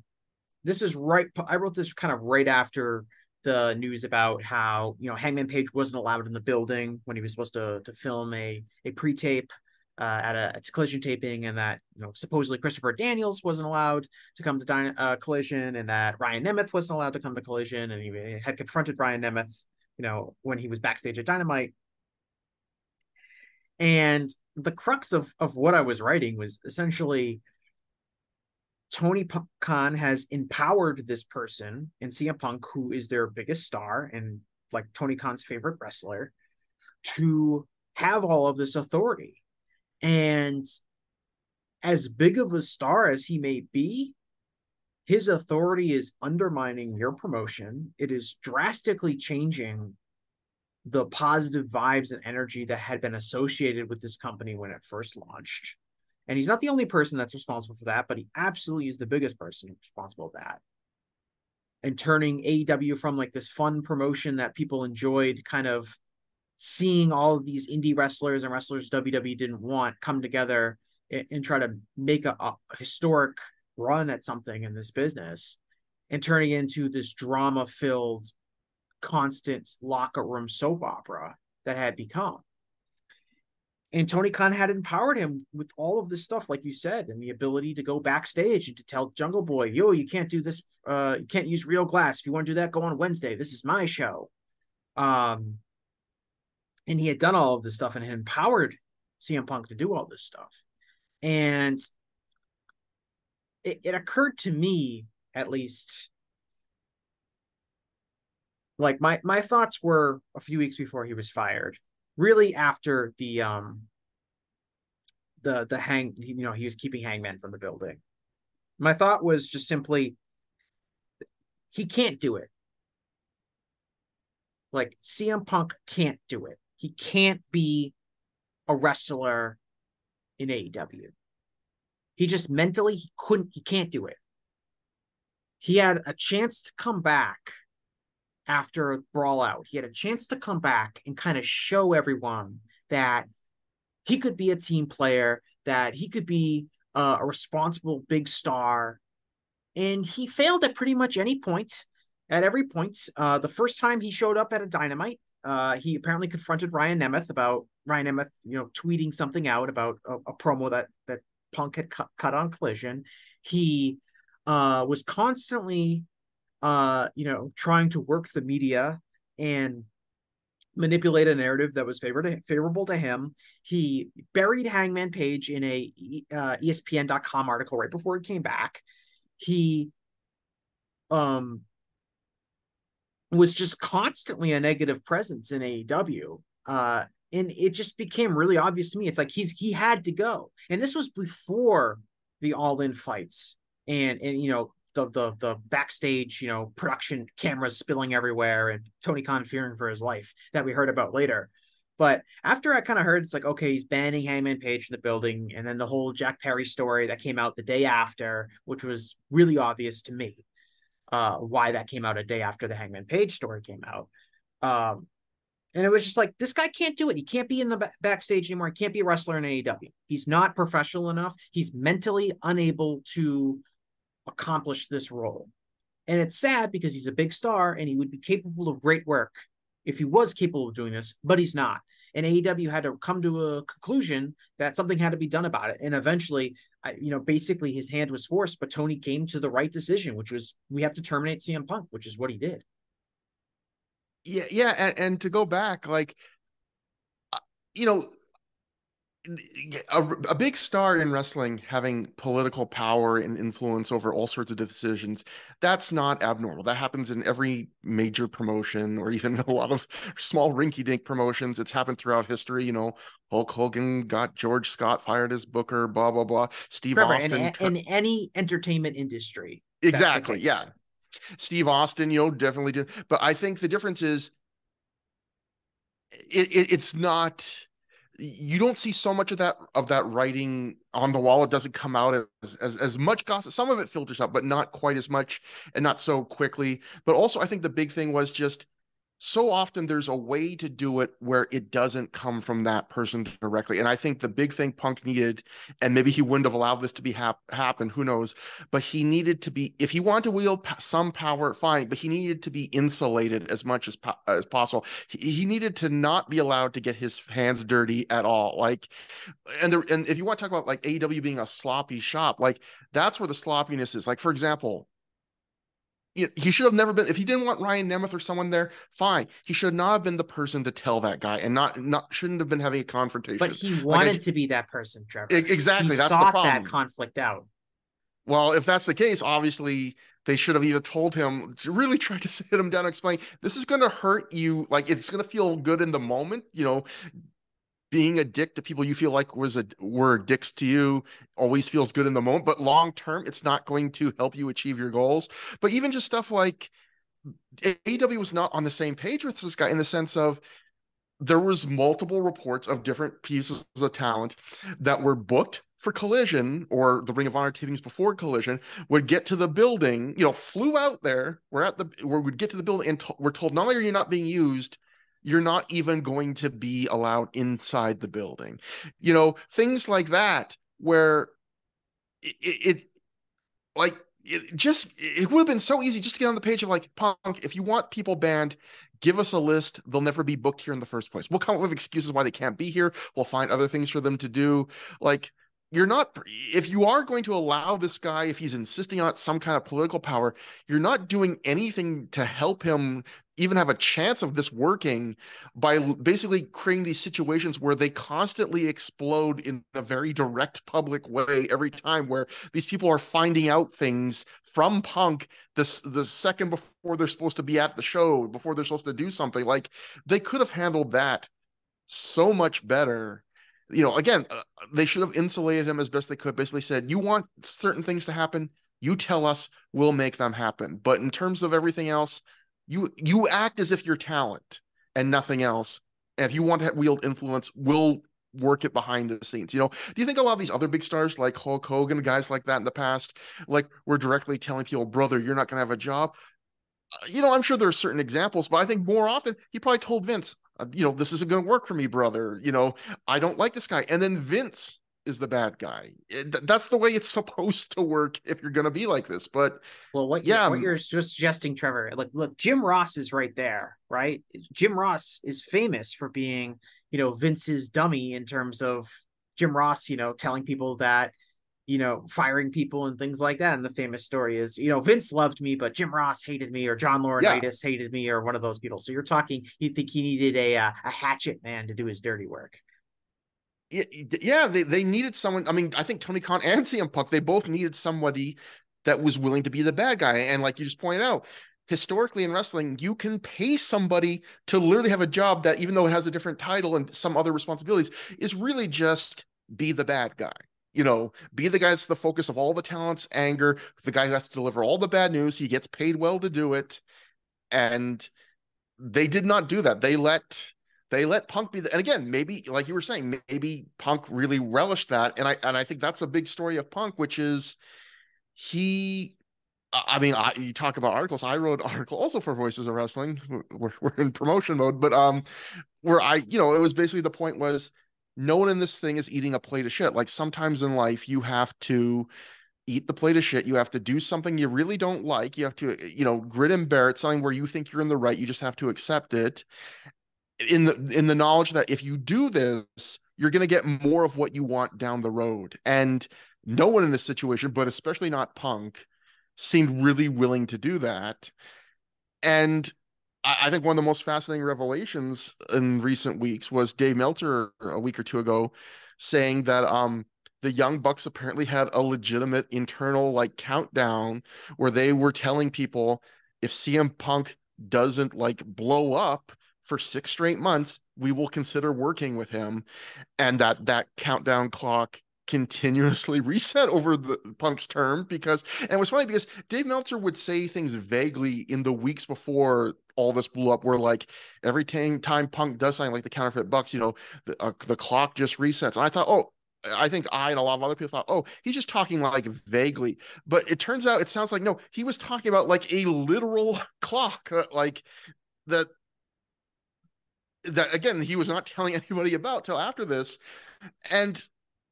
this is right. I wrote this kind of right after the news about how you know Hangman Page wasn't allowed in the building when he was supposed to to film a a pre-tape uh, at a, a, collision taping, and that you know supposedly Christopher Daniels wasn't allowed to come to uh, collision, and that Ryan Nemeth wasn't allowed to come to collision, and he had confronted Ryan Nemeth, you know, when he was backstage at Dynamite. And the crux of of what I was writing was essentially Tony Khan has empowered this person in CM Punk, who is their biggest star and like Tony Khan's favorite wrestler, to have all of this authority. And as big of a star as he may be, his authority is undermining your promotion. It is drastically changing the positive vibes and energy that had been associated with this company when it first launched. And he's not the only person that's responsible for that, but he absolutely is the biggest person responsible for that. And turning AEW from like this fun promotion that people enjoyed, kind of seeing all of these indie wrestlers and wrestlers WWE didn't want come together and, and try to make a, a historic run at something in this business and turning into this drama filled constant locker room soap opera that had become and Tony Khan had empowered him with all of this stuff, like you said, and the ability to go backstage and to tell Jungle Boy, "Yo, you can't do this. Uh, you can't use real glass. If you want to do that, go on Wednesday. This is my show." Um, and he had done all of this stuff and had empowered CM Punk to do all this stuff, and it, it occurred to me, at least, like my my thoughts were a few weeks before he was fired really after the um the the hang you know he was keeping hangman from the building. My thought was just simply he can't do it. Like CM Punk can't do it he can't be a wrestler in AEW he just mentally he couldn't he can't do it he had a chance to come back after Brawl Out. He had a chance to come back and kind of show everyone that he could be a team player, that he could be uh, a responsible big star. And he failed at pretty much any point, at every point. Uh, the first time he showed up at a dynamite, uh, he apparently confronted Ryan Nemeth about Ryan Nemeth, you know, tweeting something out about a, a promo that that Punk had cut, cut on Collision. He uh, was constantly uh, you know, trying to work the media and manipulate a narrative that was favorable to, favorable to him. He buried Hangman Page in a uh, ESPN.com article right before he came back. He um was just constantly a negative presence in AEW. Uh, and it just became really obvious to me. It's like he's he had to go, and this was before the All In fights and and you know the the the backstage, you know, production cameras spilling everywhere and Tony Khan fearing for his life that we heard about later. But after I kind of heard it's like, okay, he's banning Hangman Page from the building, and then the whole Jack Perry story that came out the day after, which was really obvious to me, uh, why that came out a day after the Hangman Page story came out. Um, and it was just like, this guy can't do it. He can't be in the b- backstage anymore. He can't be a wrestler in AEW. He's not professional enough. He's mentally unable to accomplish this role. And it's sad because he's a big star and he would be capable of great work if he was capable of doing this, but he's not. And AEW had to come to a conclusion that something had to be done about it. And eventually, you know, basically his hand was forced, but Tony came to the right decision, which was we have to terminate CM Punk, which is what he did. Yeah, yeah, and, and to go back, like, uh, you know, a, a, big star in wrestling having political power and influence over all sorts of decisions that's not abnormal. That happens in every major promotion or even a lot of small rinky-dink promotions it's happened throughout history you know hulk hogan got george scott fired as booker blah blah blah. Steve austin in, in any entertainment industry exactly yeah. Steve austin you know definitely did but i think the difference is it, it it's not you don't see so much of that of that writing on the wall. It doesn't come out as, as as much gossip. Some of it filters out, but not quite as much and not so quickly. But also, I think the big thing was just so often there's a way to do it where it doesn't come from that person directly. And I think the big thing Punk needed, and maybe he wouldn't have allowed this to be hap- happen, who knows, but he needed to be, if he wanted to wield some power, fine, but he needed to be insulated as much as, po- as possible. He, he needed to not be allowed to get his hands dirty at all. Like, and there, and if you want to talk about like AEW being a sloppy shop, like that's where the sloppiness is. Like, for example, he should have never been if he didn't want Ryan Nemeth or someone there fine. He should not have been the person to tell that guy and not not shouldn't have been having a confrontation. But he wanted like I, to be that person Trevor. Exactly he that's sought the problem. that conflict out. Well if that's the case obviously they should have either told him really tried to sit him down and explain this is going to hurt you like it's going to feel good in the moment you know being a dick to people you feel like was a were dicks to you always feels good in the moment, but long term, it's not going to help you achieve your goals. But even just stuff like AEW was not on the same page with this guy in the sense of there was multiple reports of different pieces of talent that were booked for collision or the ring of honor tapings before collision would get to the building you know flew out there we're at the we would get to the building and we're told not only are you not being used you're not even going to be allowed inside the building. You know, things like that where it, it like it just it would have been so easy just to get on the page of like punk if you want people banned give us a list. They'll never be booked here in the first place. We'll come up with excuses why they can't be here. We'll find other things for them to do. Like you're not if you are going to allow this guy if he's insisting on some kind of political power you're not doing anything to help him even have a chance of this working by basically creating these situations where they constantly explode in a very direct public way every time where these people are finding out things from punk this the second before they're supposed to be at the show before they're supposed to do something. Like they could have handled that so much better you know, again, uh, they should have insulated him as best they could. Basically said, you want certain things to happen, you tell us, we'll make them happen. But in terms of everything else, you you act as if you're talent and nothing else. And if you want to wield influence, we'll work it behind the scenes. You know, do you think a lot of these other big stars like Hulk Hogan, guys like that in the past, like were directly telling people, brother, you're not going to have a job? Uh, you know, I'm sure there's certain examples, but I think more often he probably told Vince, Uh, you know, this isn't going to work for me, brother. You know, I don't like this guy. And then Vince is the bad guy. Eh, it, that's the way it's supposed to work if you're going to be like this. But well, what yeah, what you're just suggesting, Trevor, like, look, Jim Ross is right there, right? Jim Ross is famous for being, you know, Vince's dummy in terms of Jim Ross, you know, telling people that you know, firing people and things like that. And the famous story is, you know, Vince loved me, but Jim Ross hated me, or John Laurinaitis yeah. hated me, or one of those people. So you're talking, you think he needed a uh, a hatchet man to do his dirty work. Yeah, they, they needed someone. I mean, I think Tony Khan and CM Punk, they both needed somebody that was willing to be the bad guy. And like you just pointed out, historically in wrestling, you can pay somebody to literally have a job that, even though it has a different title and some other responsibilities, is really just be the bad guy you know, be the guy that's the focus of all the talent's anger, the guy who has to deliver all the bad news. He gets paid well to do it. And they did not do that. They let they let Punk be the, and again, maybe like you were saying, maybe Punk really relished that. And I and I think that's a big story of Punk, which is he I mean, I, you talk about articles. I wrote an article also for Voices of Wrestling. We're, we're in promotion mode, but um, where I, you know, it was basically the point was no one in this thing is eating a plate of shit. Like sometimes in life, you have to eat the plate of shit. You have to do something you really don't like. You have to, you know, grit and bear it. Something where you think you're in the right. You just have to accept it. In the in the knowledge that if you do this, you're going to get more of what you want down the road. And no one in this situation, but especially not Punk, seemed really willing to do that. And I think one of the most fascinating revelations in recent weeks was Dave Meltzer a week or two ago saying that um, the Young Bucks apparently had a legitimate internal like countdown where they were telling people if CM Punk doesn't like blow up for six straight months, we will consider working with him. And that that countdown clock continuously reset over the Punk's term because and it was funny because Dave Meltzer would say things vaguely in the weeks before all this blew up where like every time time Punk does something like the counterfeit bucks, you know, the uh, the clock just resets. And I thought, oh, I think I and a lot of other people thought, oh, he's just talking like vaguely. But it turns out it sounds like no, he was talking about like a literal clock, like that. That again, he was not telling anybody about till after this, and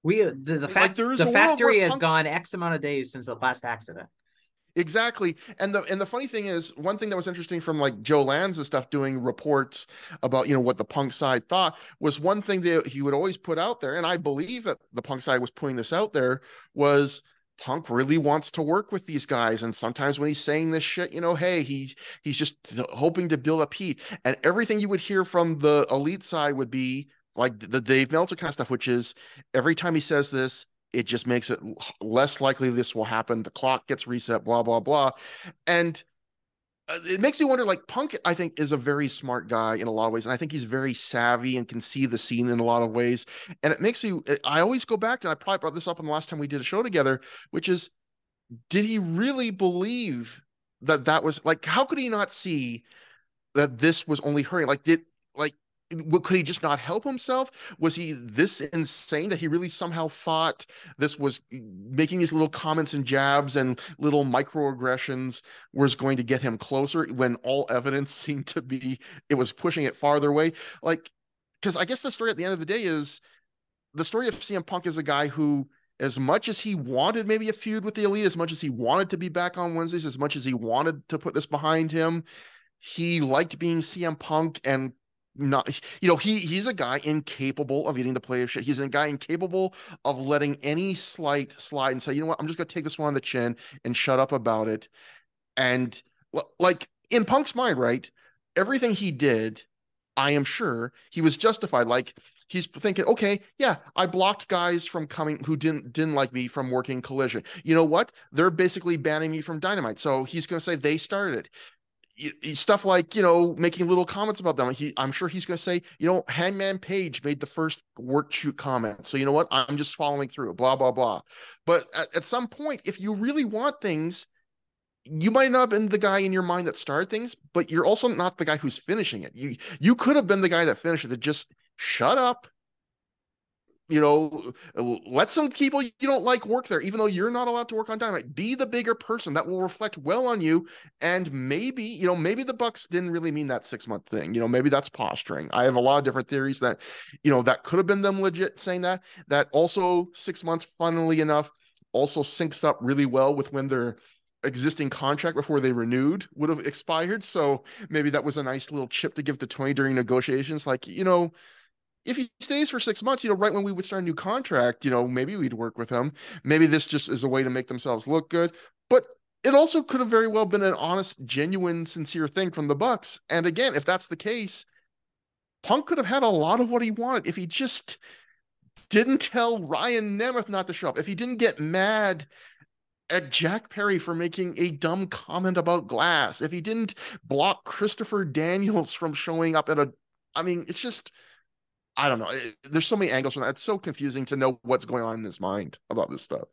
we the, the fact there is the factory has Punk- gone X amount of days since the last accident. Exactly. And the and the funny thing is, one thing that was interesting from like Joe Lanza stuff doing reports about, you know, what the punk side thought was one thing that he would always put out there, and I believe that the punk side was putting this out there, was Punk really wants to work with these guys. And sometimes when he's saying this shit, you know, hey, he he's just hoping to build up heat. And everything you would hear from the elite side would be like the Dave Meltzer kind of stuff, which is every time he says this, it just makes it less likely this will happen. The clock gets reset, blah, blah, blah. And uh, it makes me wonder like Punk, I think, is a very smart guy in a lot of ways. And I think he's very savvy and can see the scene in a lot of ways. And it makes you, I always go back, and I probably brought this up in the last time we did a show together, which is did he really believe that that was like, how could he not see that this was only hurting? Like, did, could he just not help himself? Was he this insane that he really somehow thought this was making these little comments and jabs and little microaggressions was going to get him closer when all evidence seemed to be it was pushing it farther away? Like, because I guess the story at the end of the day is the story of CM Punk is a guy who, as much as he wanted maybe a feud with the elite, as much as he wanted to be back on Wednesdays, as much as he wanted to put this behind him, he liked being CM Punk and not you know he he's a guy incapable of eating the player shit. He's a guy incapable of letting any slight slide and say you know what? I'm just gonna take this one on the chin and shut up about it. And like in punk's mind right everything he did i am sure he was justified. Like he's thinking okay yeah i blocked guys from coming who didn't didn't like me from working collision. You know what? They're basically banning me from dynamite. So he's going to say they started stuff like you know making little comments about them. He i'm sure he's going to say you know hangman page made the first work shoot comment so you know what? I'm just following through blah blah blah. But at, at some point if you really want things you might not have been the guy in your mind that started things but you're also not the guy who's finishing it. You you could have been the guy that finished it that just shut up you know, uh, let some people you don't like work there, even though you're not allowed to work on Dynamite. Be the bigger person that will reflect well on you. And maybe, you know, maybe the Bucks didn't really mean that six month thing. You know, maybe that's posturing. I have a lot of different theories that, you know, that could have been them legit saying that. That also six months, funnily enough, also syncs up really well with when their existing contract before they renewed would have expired. So maybe that was a nice little chip to give to Tony during negotiations. Like, you know, if he stays for six months, you know, right when we would start a new contract, you know, maybe we'd work with him. Maybe this just is a way to make themselves look good. But it also could have very well been an honest, genuine, sincere thing from the Bucks. And again, if that's the case, Punk could have had a lot of what he wanted if he just didn't tell Ryan Nemeth not to show up. If he didn't get mad at Jack Perry for making a dumb comment about glass. If he didn't block Christopher Daniels from showing up at a I mean, it's just I don't know. It, there's so many angles from that. It's so confusing to know what's going on in his mind about this stuff.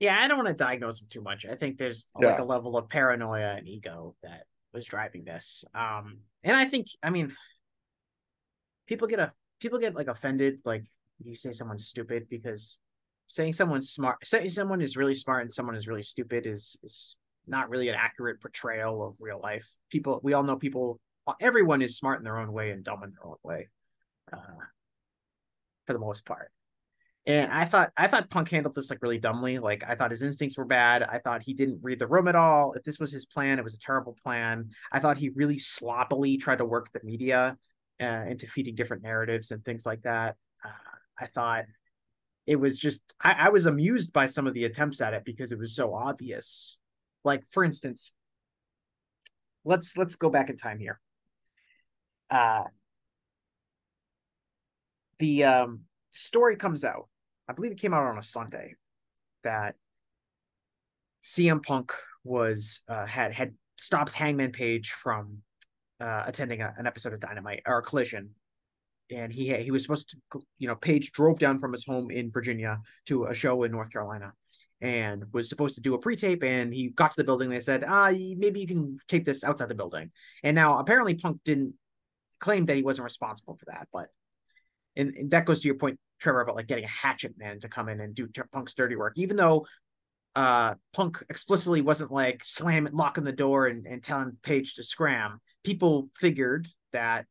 Yeah, I don't want to diagnose him too much. I think there's yeah. like a level of paranoia and ego that was driving this. Um, and I think, I mean, people get a people get like offended, like you say someone's stupid because saying someone's smart, saying someone is really smart and someone is really stupid is is not really an accurate portrayal of real life. People, we all know people. Everyone is smart in their own way and dumb in their own way uh, for the most part. And I thought I thought Punk handled this like really dumbly. Like I thought his instincts were bad. I thought he didn't read the room at all. If this was his plan, it was a terrible plan. I thought he really sloppily tried to work the media uh, into feeding different narratives and things like that. Uh, I thought it was just I, I was amused by some of the attempts at it because it was so obvious. Like for instance, let's let's go back in time here. Uh, the um, story comes out. I believe it came out on a Sunday that CM Punk was uh, had had stopped Hangman Page from uh, attending a, an episode of Dynamite or a Collision, and he he was supposed to you know Page drove down from his home in Virginia to a show in North Carolina, and was supposed to do a pre-tape and he got to the building they said ah maybe you can tape this outside the building and now apparently punk didn't claim that he wasn't responsible for that but and, and that goes to your point trevor about like getting a hatchet man to come in and do punk's dirty work even though uh punk explicitly wasn't like slamming locking the door and, and telling page to scram people figured that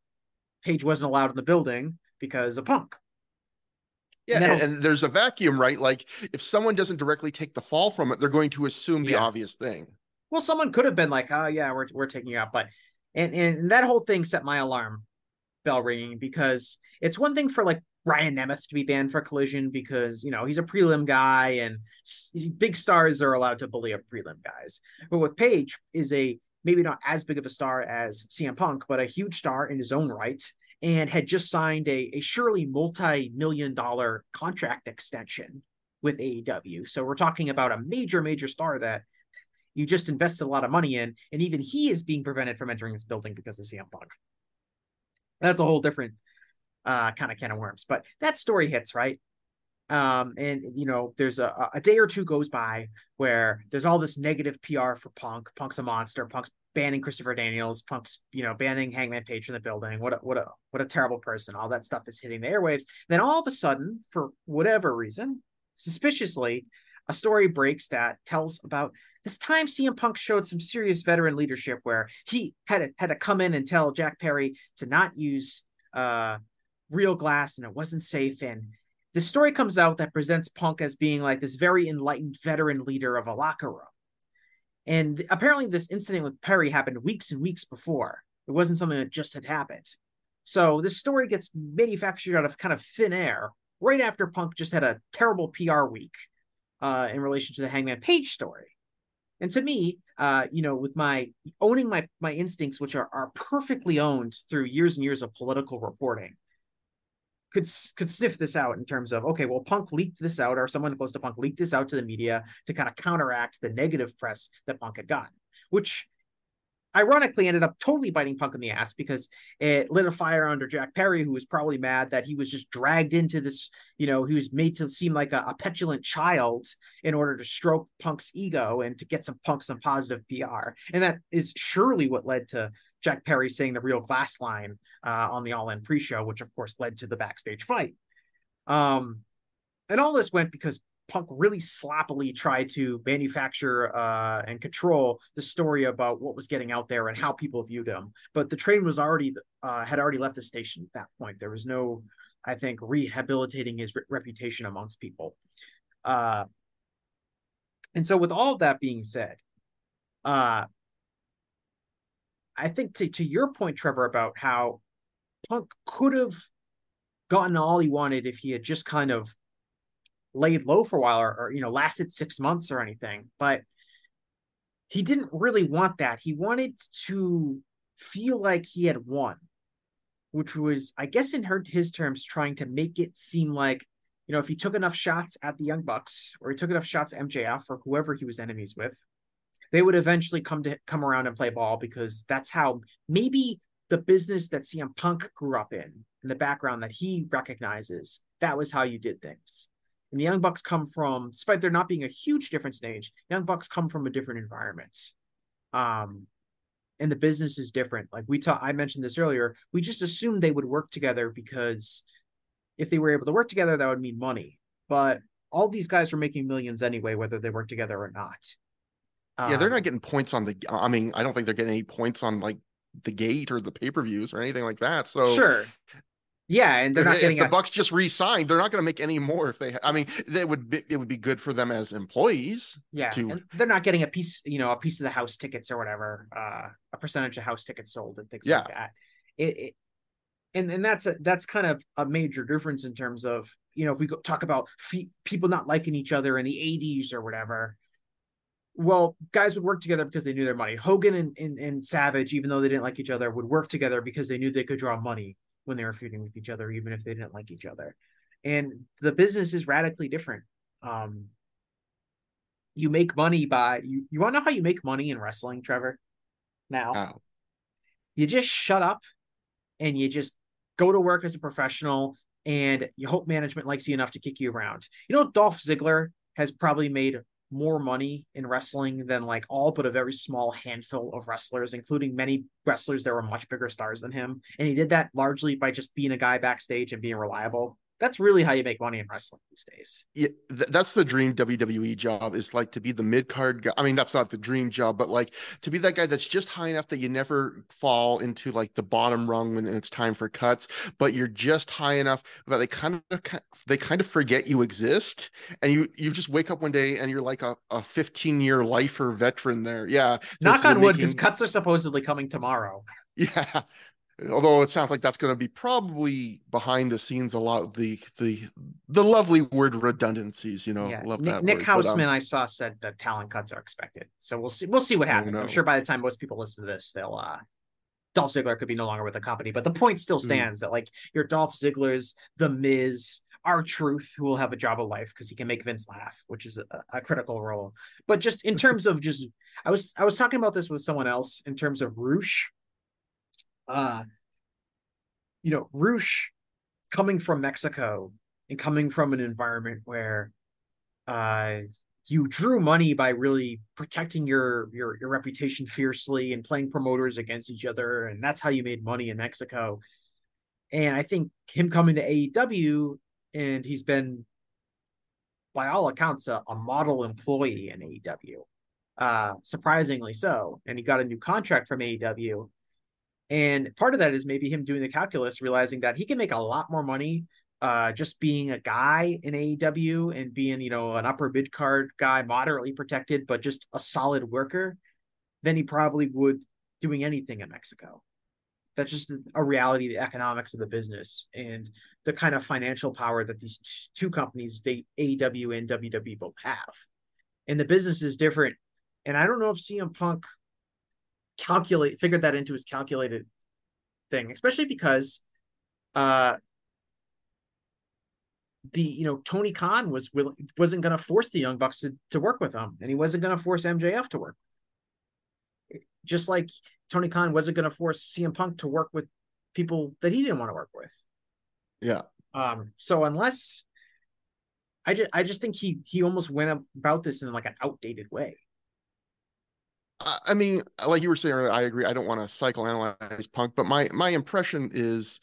page wasn't allowed in the building because of punk yeah, And and, and there's a vacuum, right? Like if someone doesn't directly take the fall from it, they're going to assume the Yeah. obvious thing. well someone could have been like oh yeah we're, we're taking you out but and, and that whole thing set my alarm bell ringing because it's one thing for like Ryan Nemeth to be banned for collision because you know he's a prelim guy and big stars are allowed to bully up prelim guys but with Page is a maybe not as big of a star as CM Punk but a huge star in his own right and had just signed a, a surely multi-million dollar contract extension with AEW so we're talking about a major major star that you just invested a lot of money in, and even he is being prevented from entering this building because of CM Punk. That's a whole different uh, kind of can of worms. But that story hits right, um, and you know, there's a, a day or two goes by where there's all this negative PR for Punk. Punk's a monster. Punk's banning Christopher Daniels. Punk's you know banning Hangman Page from the building. What a what a what a terrible person. All that stuff is hitting the airwaves. Then all of a sudden, for whatever reason, suspiciously, a story breaks that tells about this time CM Punk showed some serious veteran leadership where he had to, had to come in and tell Jack Perry to not use uh, real glass and it wasn't safe. And the story comes out that presents Punk as being like this very enlightened veteran leader of a locker room. And apparently, this incident with Perry happened weeks and weeks before. It wasn't something that just had happened. So this story gets manufactured out of kind of thin air right after Punk just had a terrible PR week uh, in relation to the Hangman Page story. And to me, uh, you know, with my owning my my instincts, which are are perfectly owned through years and years of political reporting, could could sniff this out in terms of okay, well, Punk leaked this out, or someone close to Punk leaked this out to the media to kind of counteract the negative press that Punk had gotten, which ironically ended up totally biting Punk in the ass because it lit a fire under Jack Perry, who was probably mad that he was just dragged into this, you know, he was made to seem like a, a petulant child in order to stroke Punk's ego and to get some Punk some positive PR. And that is surely what led to Jack Perry saying the real glass line uh, on the All In pre show, which of course led to the backstage fight. Um, and all this went because Punk really sloppily tried to manufacture uh, and control the story about what was getting out there and how people viewed him. But the train was already uh, had already left the station at that point. There was no, I think, rehabilitating his re- reputation amongst people. Uh, and so, with all of that being said, uh, I think to to your point, Trevor, about how Punk could have gotten all he wanted if he had just kind of laid low for a while or, or you know lasted six months or anything but he didn't really want that. He wanted to feel like he had won which was i guess in her, his terms trying to make it seem like you know if he took enough shots at the young bucks or he took enough shots mjf or whoever he was enemies with they would eventually come to come around and play ball because that's how maybe the business that CM Punk grew up in in the background that he recognizes that was how you did things and the Young Bucks come from, despite there not being a huge difference in age, Young Bucks come from a different environment. Um, and the business is different. Like we talked, I mentioned this earlier. We just assumed they would work together because if they were able to work together, that would mean money. But all these guys were making millions anyway, whether they work together or not. Yeah, they're Um, not getting points on the. I mean, I don't think they're getting any points on like the gate or the pay per views or anything like that. So sure. Yeah, and they're not if getting the a- Bucks just re-signed, they're not going to make any more if they. I mean, they would. Be, it would be good for them as employees. Yeah, to- and they're not getting a piece, you know, a piece of the house tickets or whatever, uh, a percentage of house tickets sold and things like that. It, it and and that's a that's kind of a major difference in terms of you know if we go talk about fe- people not liking each other in the '80s or whatever. Well, guys would work together because they knew their money. Hogan and, and, and Savage, even though they didn't like each other, would work together because they knew they could draw money when they were feuding with each other, even if they didn't like each other. And the business is radically different. Um, you make money by you. You want to know how you make money in wrestling, Trevor? Now Wow. you just shut up and you just go to work as a professional and you hope management likes you enough to kick you around. You know, Dolph Ziggler has probably made more money in wrestling than like all but a very small handful of wrestlers, including many wrestlers that were much bigger stars than him. And he did that largely by just being a guy backstage and being reliable that's really how you make money in wrestling these days. Yeah, th- that's the dream WWE job is like to be the mid card guy. I mean, that's not the dream job, but like to be that guy that's just high enough that you never fall into like the bottom rung when it's time for cuts, but you're just high enough that they kind of they kind of forget you exist, and you you just wake up one day and you're like a, a 15 year lifer veteran there. Yeah, knock on wood, because cuts are supposedly coming tomorrow. Yeah, although it sounds like that's going to be probably behind the scenes a lot of the the the lovely word redundancies you know yeah. love nick, that nick word. hausman but, um, i saw said that talent cuts are expected so we'll see we'll see what happens i'm sure by the time most people listen to this they'll uh Dolph Ziggler could be no longer with the company, but the point still hmm. stands mm. that like your Dolph Ziggler's, the Miz, R-Truth who will have a job of life because he can make Vince laugh, which is a, a, critical role. But just in terms of just, I was I was talking about this with someone else in terms of Rush uh, you know, Rush coming from Mexico and coming from an environment where uh, you drew money by really protecting your, your your reputation fiercely and playing promoters against each other, and that's how you made money in Mexico. And I think him coming to AEW and he's been, by all accounts, a, a model employee in AEW. Uh, surprisingly so, and he got a new contract from AEW and part of that is maybe him doing the calculus, realizing that he can make a lot more money uh, just being a guy in AEW and being, you know, an upper mid card guy, moderately protected, but just a solid worker, than he probably would doing anything in Mexico. That's just a reality, the economics of the business and the kind of financial power that these two companies, they, AEW and WWE, both have. And the business is different. And I don't know if CM Punk calculate figured that into his calculated thing, especially because uh the you know Tony Khan was willing wasn't going to force the Young Bucks to, to work with him, and he wasn't going to force MJF to work. Just like Tony Khan wasn't going to force CM Punk to work with people that he didn't want to work with. Yeah. Um. So unless I just I just think he he almost went about this in like an outdated way. I mean, like you were saying, earlier, I agree. I don't want to psychoanalyze Punk, but my my impression is,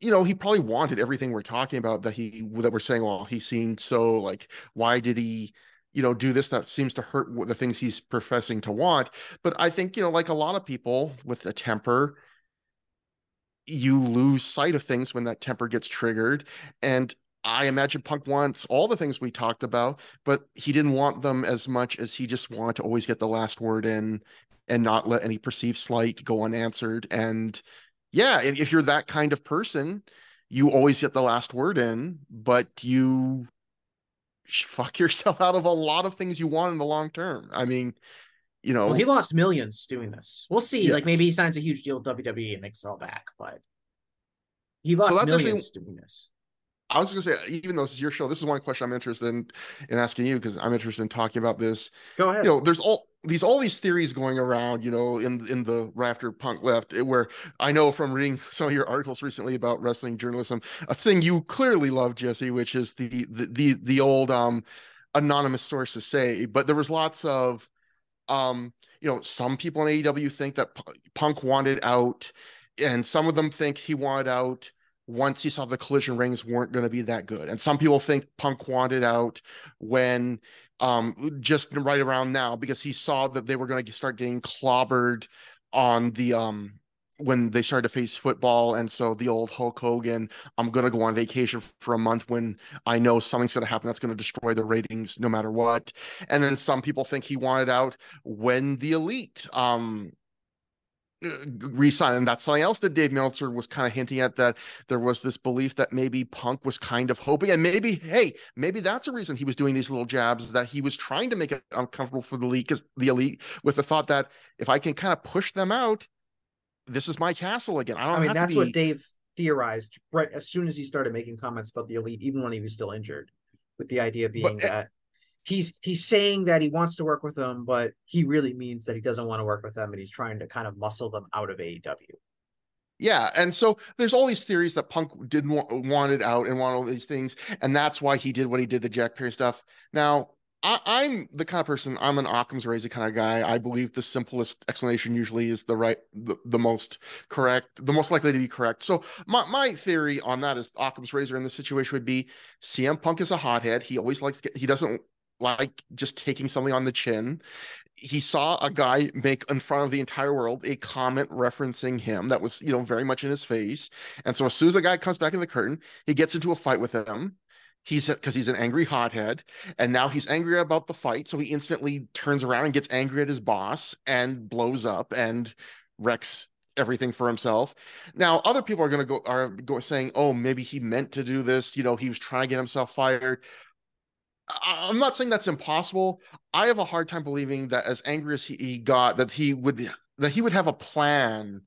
you know, he probably wanted everything we're talking about that he that we're saying. Well, he seemed so like, why did he, you know, do this? That seems to hurt the things he's professing to want. But I think you know, like a lot of people with a temper, you lose sight of things when that temper gets triggered, and I imagine Punk wants all the things we talked about, but he didn't want them as much as he just wanted to always get the last word in and not let any perceived slight go unanswered. And yeah, if, if you're that kind of person, you always get the last word in, but you fuck yourself out of a lot of things you want in the long term. I mean, you know, well, he lost millions doing this. We'll see. Yes. Like maybe he signs a huge deal with WWE and makes it all back, but he lost so millions actually, doing this. I was going to say, even though this is your show, this is one question I'm interested in, in asking you because I'm interested in talking about this. Go ahead. You know, there's all these all these theories going around, you know, in in the rafter punk left, eh, where I know from reading some of your articles recently about wrestling journalism, a thing you clearly love, Jesse, which is the the the, the old um anonymous sources say, but there was lots of um, you know, some people in AEW think that Punk wanted out, and some of them think he wanted out once he saw the collision rings weren't going to be that good. And some people think Punk wanted out when um, just right around now because he saw that they were going to start getting clobbered on the um, when they started to face football and so the old hulk hogan i'm going to go on vacation for a month when i know something's going to happen that's going to destroy the ratings no matter what and then some people think he wanted out when the elite um Uh, resign. And that's something else that Dave Meltzer was kind of hinting at that there was this belief that maybe Punk was kind of hoping, and maybe, hey, maybe that's a reason he was doing these little jabs that he was trying to make it uncomfortable for the elite, the elite, with the thought that if I can kind of push them out, this is my castle again. I don't. I mean, that's be... what Dave theorized right as soon as he started making comments about the elite, even when he was still injured, with the idea being but, that he's he's saying that he wants to work with them, but he really means that he doesn't want to work with them, and he's trying to kind of muscle them out of AEW. Yeah, and so there's all these theories that Punk didn't want, wanted out and want all these things, and that's why he did what he did, the Jack Perry stuff. Now, I, am the kind of person. I'm an Occam's razor kind of guy. I believe the simplest explanation usually is the right, the, the most correct, the most likely to be correct. So my my theory on that is Occam's razor in this situation would be CM Punk is a hothead. He always likes to get, he doesn't like just taking something on the chin. He saw a guy make in front of the entire world a comment referencing him that was, you know, very much in his face. And so as soon as the guy comes back in the curtain, he gets into a fight with him he's because he's an angry hothead and now he's angry about the fight so he instantly turns around and gets angry at his boss and blows up and wrecks everything for himself now other people are going to go are going saying oh maybe he meant to do this you know he was trying to get himself fired i'm not saying that's impossible i have a hard time believing that as angry as he, he got that he would that he would have a plan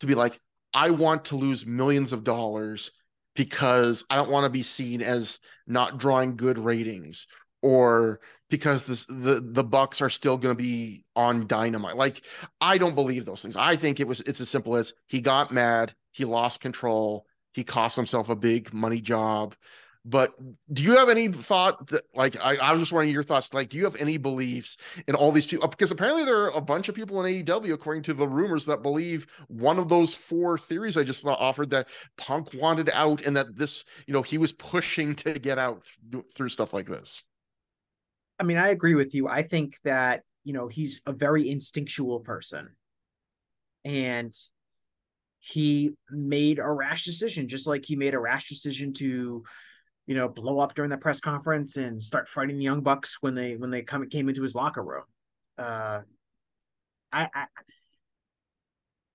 to be like i want to lose millions of dollars because I don't want to be seen as not drawing good ratings or because this, the the Bucks are still going to be on dynamite. Like I don't believe those things. I think it was it's as simple as he got mad, he lost control, he cost himself a big money job, but do you have any thought that, like, I, I was just wondering your thoughts. Like, do you have any beliefs in all these people? Because apparently there are a bunch of people in AEW, according to the rumors, that believe one of those four theories I just offered that Punk wanted out and that this, you know, he was pushing to get out through stuff like this. I mean, I agree with you. I think that, you know, he's a very instinctual person. And he made a rash decision, just like he made a rash decision to you know, blow up during the press conference and start fighting the Young Bucks when they when they come came into his locker room. Uh, I, I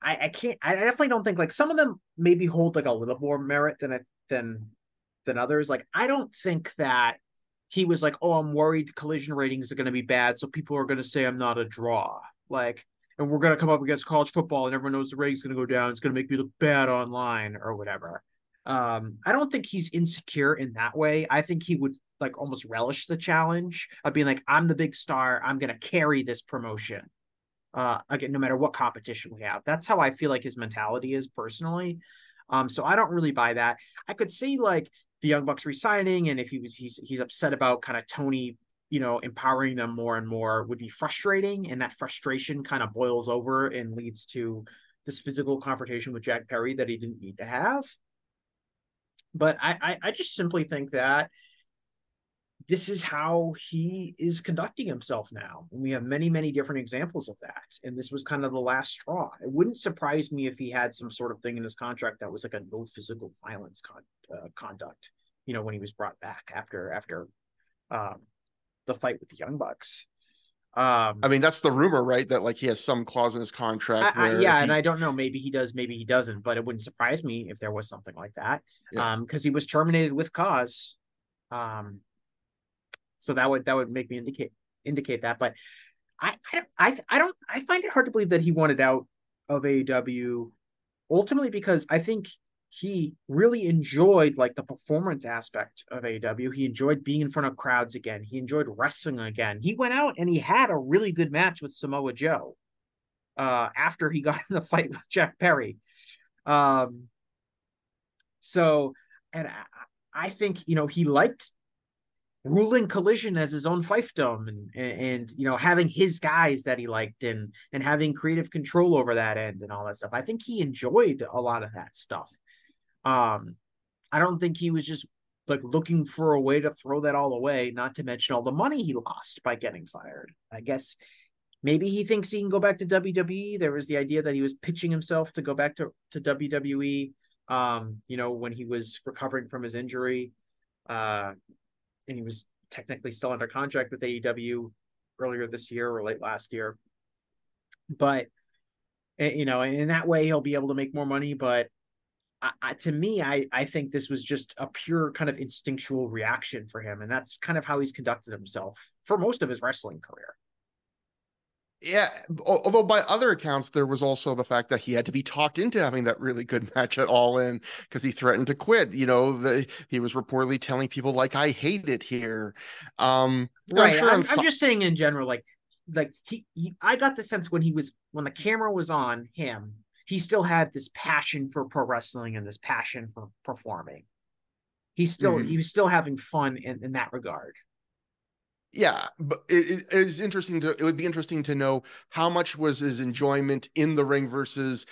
I, can't. I definitely don't think like some of them maybe hold like a little more merit than it than than others. Like I don't think that he was like, oh, I'm worried collision ratings are going to be bad, so people are going to say I'm not a draw. Like, and we're going to come up against college football, and everyone knows the ratings going to go down. It's going to make me look bad online or whatever. Um, I don't think he's insecure in that way. I think he would like almost relish the challenge of being like, I'm the big star. I'm gonna carry this promotion. Uh, again, no matter what competition we have. That's how I feel like his mentality is personally. Um, so I don't really buy that. I could see like the Young Bucks resigning, and if he was he's he's upset about kind of Tony, you know, empowering them more and more would be frustrating, and that frustration kind of boils over and leads to this physical confrontation with Jack Perry that he didn't need to have. But I, I, I just simply think that this is how he is conducting himself now. And we have many, many different examples of that. And this was kind of the last straw. It wouldn't surprise me if he had some sort of thing in his contract that was like a no physical violence con- uh, conduct, you know, when he was brought back after after um, the fight with the Young Bucks. Um, I mean, that's the rumor, right? That like he has some clause in his contract. I, I, yeah, he... and I don't know. Maybe he does, maybe he doesn't. But it wouldn't surprise me if there was something like that. Yeah. Um, because he was terminated with cause. Um, so that would that would make me indicate indicate that. But I I I, I don't I find it hard to believe that he wanted out of AEW ultimately because I think he really enjoyed like the performance aspect of AW. He enjoyed being in front of crowds again. He enjoyed wrestling again. He went out and he had a really good match with Samoa Joe uh, after he got in the fight with Jack Perry. Um, so, and I, I think you know he liked ruling collision as his own fiefdom and, and, and you know having his guys that he liked and and having creative control over that end and all that stuff. I think he enjoyed a lot of that stuff. Um, I don't think he was just like looking for a way to throw that all away, not to mention all the money he lost by getting fired. I guess maybe he thinks he can go back to WWE. There was the idea that he was pitching himself to go back to, to WWE, um, you know, when he was recovering from his injury. Uh, and he was technically still under contract with AEW earlier this year or late last year. But, eh, you know, in that way, he'll be able to make more money. But I, to me, I, I think this was just a pure kind of instinctual reaction for him. And that's kind of how he's conducted himself for most of his wrestling career. Yeah, although by other accounts, there was also the fact that he had to be talked into having that really good match at All In because he threatened to quit. You know, the, he was reportedly telling people like, "I hate it here." Um, right. I'm, sure I'm, I'm, just saying in general, like, like he, he, I got the sense when he was when the camera was on him, he still had this passion for pro wrestling and this passion for performing. He's still mm-hmm. he was still having fun in, in that regard. yeah, but it, it is interesting to it would be interesting to know how much was his enjoyment in the ring versus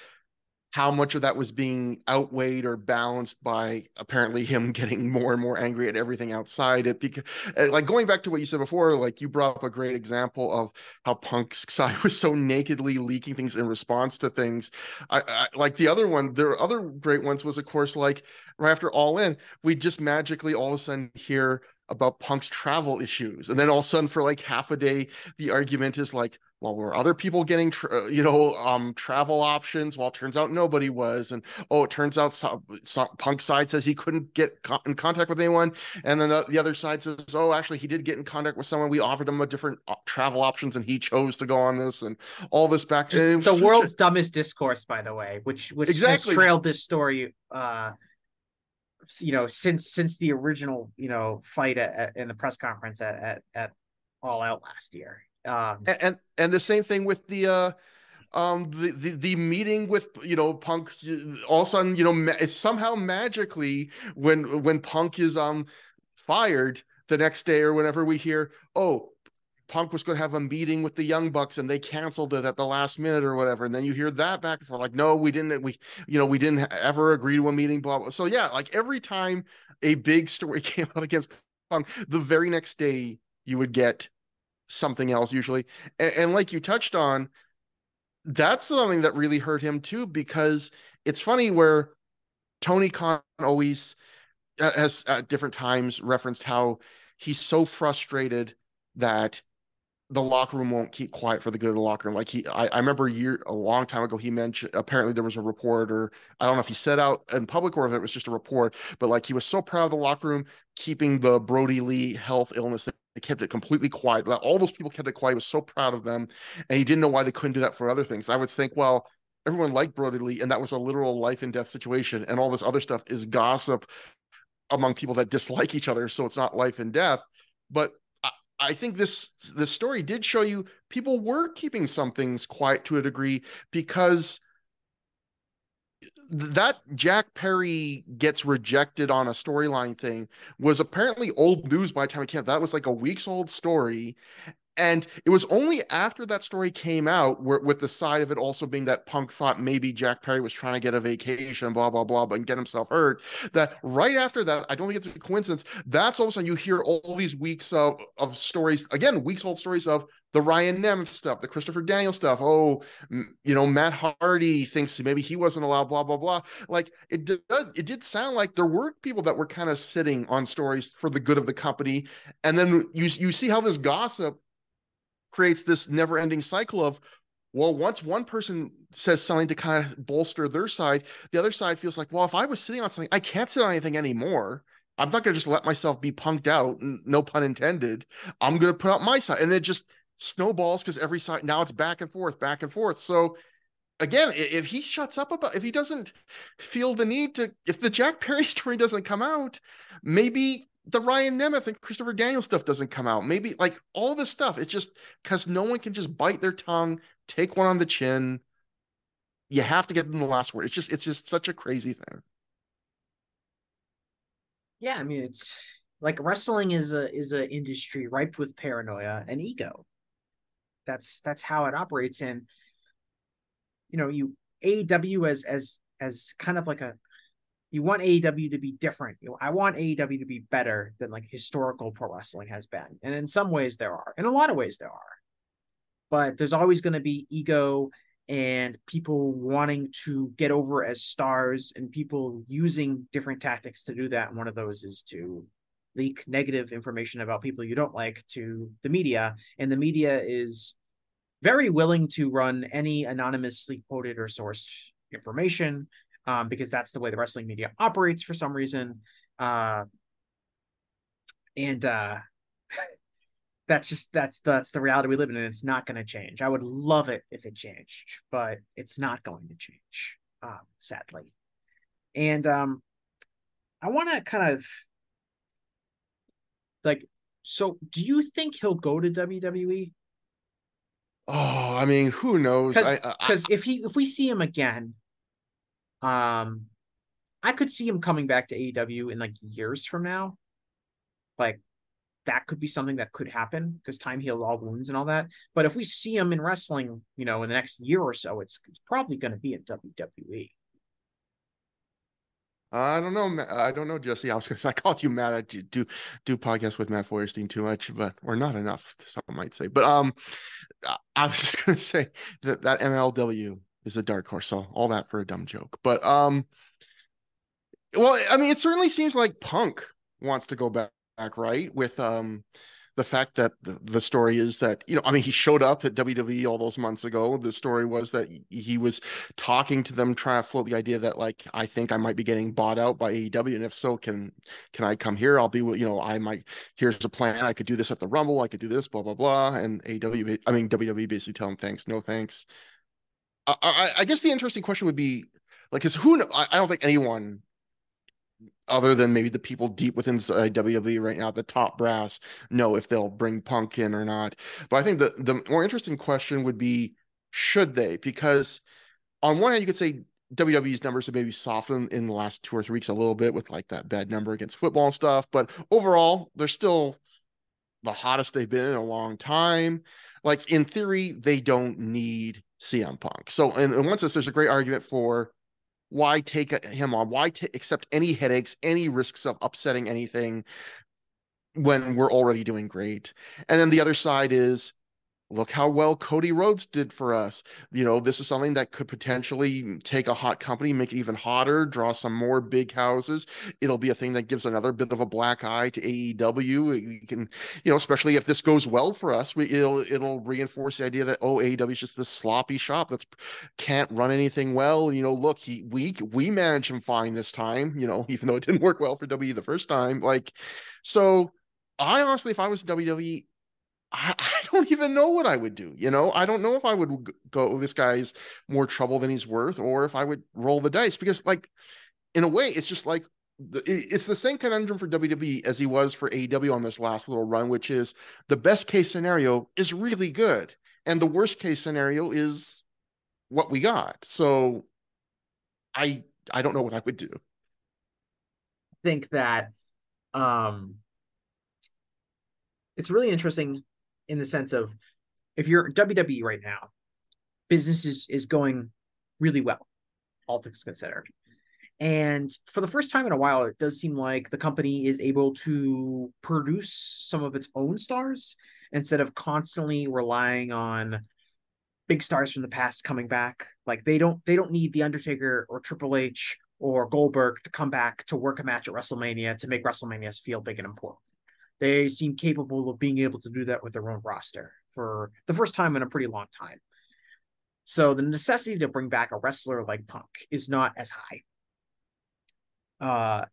how much of that was being outweighed or balanced by apparently him getting more and more angry at everything outside it because uh, like going back to what you said before like you brought up a great example of how punk's side was so nakedly leaking things in response to things. I, I like the other one there are other great ones was of course like right after all in we just magically all of a sudden hear about punk's travel issues. And then all of a sudden for like half a day the argument is like well, were other people getting, tra- uh, you know, um, travel options? Well, it turns out nobody was. And oh, it turns out some, some Punk side says he couldn't get co- in contact with anyone. And then the, the, other side says, oh, actually, he did get in contact with someone. We offered him a different uh, travel options and he chose to go on this and all this back. to the world's a... dumbest discourse, by the way, which, which exactly. has trailed this story, uh, you know, since, since the original, you know, fight at, at in the press conference at, at, at All Out last year um, and, and and the same thing with the uh um the, the the meeting with you know punk all of a sudden you know it's somehow magically when when punk is um fired the next day or whenever we hear oh punk was going to have a meeting with the young bucks and they canceled it at the last minute or whatever and then you hear that back and forth like no we didn't we you know we didn't ever agree to a meeting blah blah so yeah like every time a big story came out against punk the very next day you would get something else usually. And, and like you touched on, that's something that really hurt him too, because it's funny where Tony Khan always uh, has at different times referenced how he's so frustrated that the locker room won't keep quiet for the good of the locker room. Like he, I, I remember a year, a long time ago, he mentioned apparently there was a report, or I don't know if he said out in public or if it was just a report, but like he was so proud of the locker room keeping the Brodie Lee health illness they kept it completely quiet. All those people kept it quiet. He was so proud of them, and he didn't know why they couldn't do that for other things. I would think, well, everyone liked Brodie Lee, and that was a literal life and death situation, and all this other stuff is gossip among people that dislike each other. So it's not life and death. But I, I think this this story did show you people were keeping some things quiet to a degree because that Jack Perry gets rejected on a storyline thing was apparently old news by the time it came. That was like a week's old story. And it was only after that story came out, where, with the side of it also being that Punk thought maybe Jack Perry was trying to get a vacation, blah blah blah, but get himself hurt. That right after that, I don't think it's a coincidence. That's all of a sudden you hear all these weeks of of stories again, weeks old stories of the Ryan Nemeth stuff, the Christopher Daniel stuff. Oh, you know, Matt Hardy thinks maybe he wasn't allowed, blah, blah, blah. Like it did, uh, it did sound like there were people that were kind of sitting on stories for the good of the company. And then you, you see how this gossip creates this never ending cycle of, well, once one person says something to kind of bolster their side, the other side feels like, well, if I was sitting on something, I can't sit on anything anymore. I'm not going to just let myself be punked out, no pun intended. I'm going to put out my side. And it just, snowballs because every side now it's back and forth, back and forth. So again, if he shuts up about if he doesn't feel the need to if the Jack Perry story doesn't come out, maybe the Ryan Nemeth and Christopher Daniel stuff doesn't come out. Maybe like all this stuff. It's just because no one can just bite their tongue, take one on the chin. You have to get them the last word. It's just it's just such a crazy thing. Yeah, I mean it's like wrestling is a is a industry ripe with paranoia and ego that's that's how it operates and you know you AEW as as as kind of like a you want AEW to be different. You know, I want AEW to be better than like historical pro wrestling has been. And in some ways there are. In a lot of ways there are. But there's always going to be ego and people wanting to get over as stars and people using different tactics to do that. And one of those is to leak negative information about people you don't like to the media. And the media is very willing to run any anonymously quoted or sourced information um, because that's the way the wrestling media operates for some reason. Uh, and uh, that's just that's that's the reality we live in, and it's not going to change. I would love it if it changed, but it's not going to change, um, sadly. And um, I want to kind of like, so do you think he'll go to WWE? Oh, I mean, who knows? Because if he if we see him again, um, I could see him coming back to AEW in like years from now. Like, that could be something that could happen because time heals all wounds and all that. But if we see him in wrestling, you know, in the next year or so, it's it's probably going to be in WWE. I don't know. I don't know, Jesse. I was gonna. Say I called you Matt. I do do, podcasts with Matt Feuerstein too much, but or not enough. Some might say. But um, I was just gonna say that that MLW is a dark horse. So all that for a dumb joke. But um, well, I mean, it certainly seems like Punk wants to go back, back right? With um, the fact that the, the story is that you know i mean he showed up at wwe all those months ago the story was that he was talking to them trying to float the idea that like i think i might be getting bought out by aew and if so can can i come here i'll be with you know i might here's a plan i could do this at the rumble i could do this blah blah blah and aew i mean wwe basically tell him thanks no thanks i i, I guess the interesting question would be like because who I, I don't think anyone other than maybe the people deep within uh, WWE right now, the top brass, know if they'll bring Punk in or not. But I think the the more interesting question would be, should they? Because on one hand, you could say WWE's numbers have maybe softened in the last two or three weeks a little bit with like that bad number against football and stuff, but overall, they're still the hottest they've been in a long time. Like in theory, they don't need CM Punk. So, in, in sense, there's a great argument for why take him on? Why t- accept any headaches, any risks of upsetting anything when we're already doing great? And then the other side is look how well Cody Rhodes did for us. You know, this is something that could potentially take a hot company, make it even hotter, draw some more big houses. It'll be a thing that gives another bit of a black eye to AEW. You can, you know, especially if this goes well for us, we, it'll it'll reinforce the idea that oh, AEW is just this sloppy shop that's can't run anything well. You know, look, he we we managed him fine this time. You know, even though it didn't work well for WWE the first time. Like, so I honestly, if I was WWE, I, I, don't even know what I would do. You know, I don't know if I would go, this guy's more trouble than he's worth, or if I would roll the dice because, like, in a way, it's just like it's the same conundrum for WWE as he was for AEW on this last little run, which is the best case scenario is really good, and the worst case scenario is what we got. So, I I don't know what I would do. think that um it's really interesting in the sense of if you're WWE right now, business is is going really well, all things considered. And for the first time in a while, it does seem like the company is able to produce some of its own stars instead of constantly relying on big stars from the past coming back. Like they don't they don't need the Undertaker or Triple H or Goldberg to come back to work a match at WrestleMania to make WrestleMania feel big and important they seem capable of being able to do that with their own roster for the first time in a pretty long time. So the necessity to bring back a wrestler like Punk is not as high. Uh,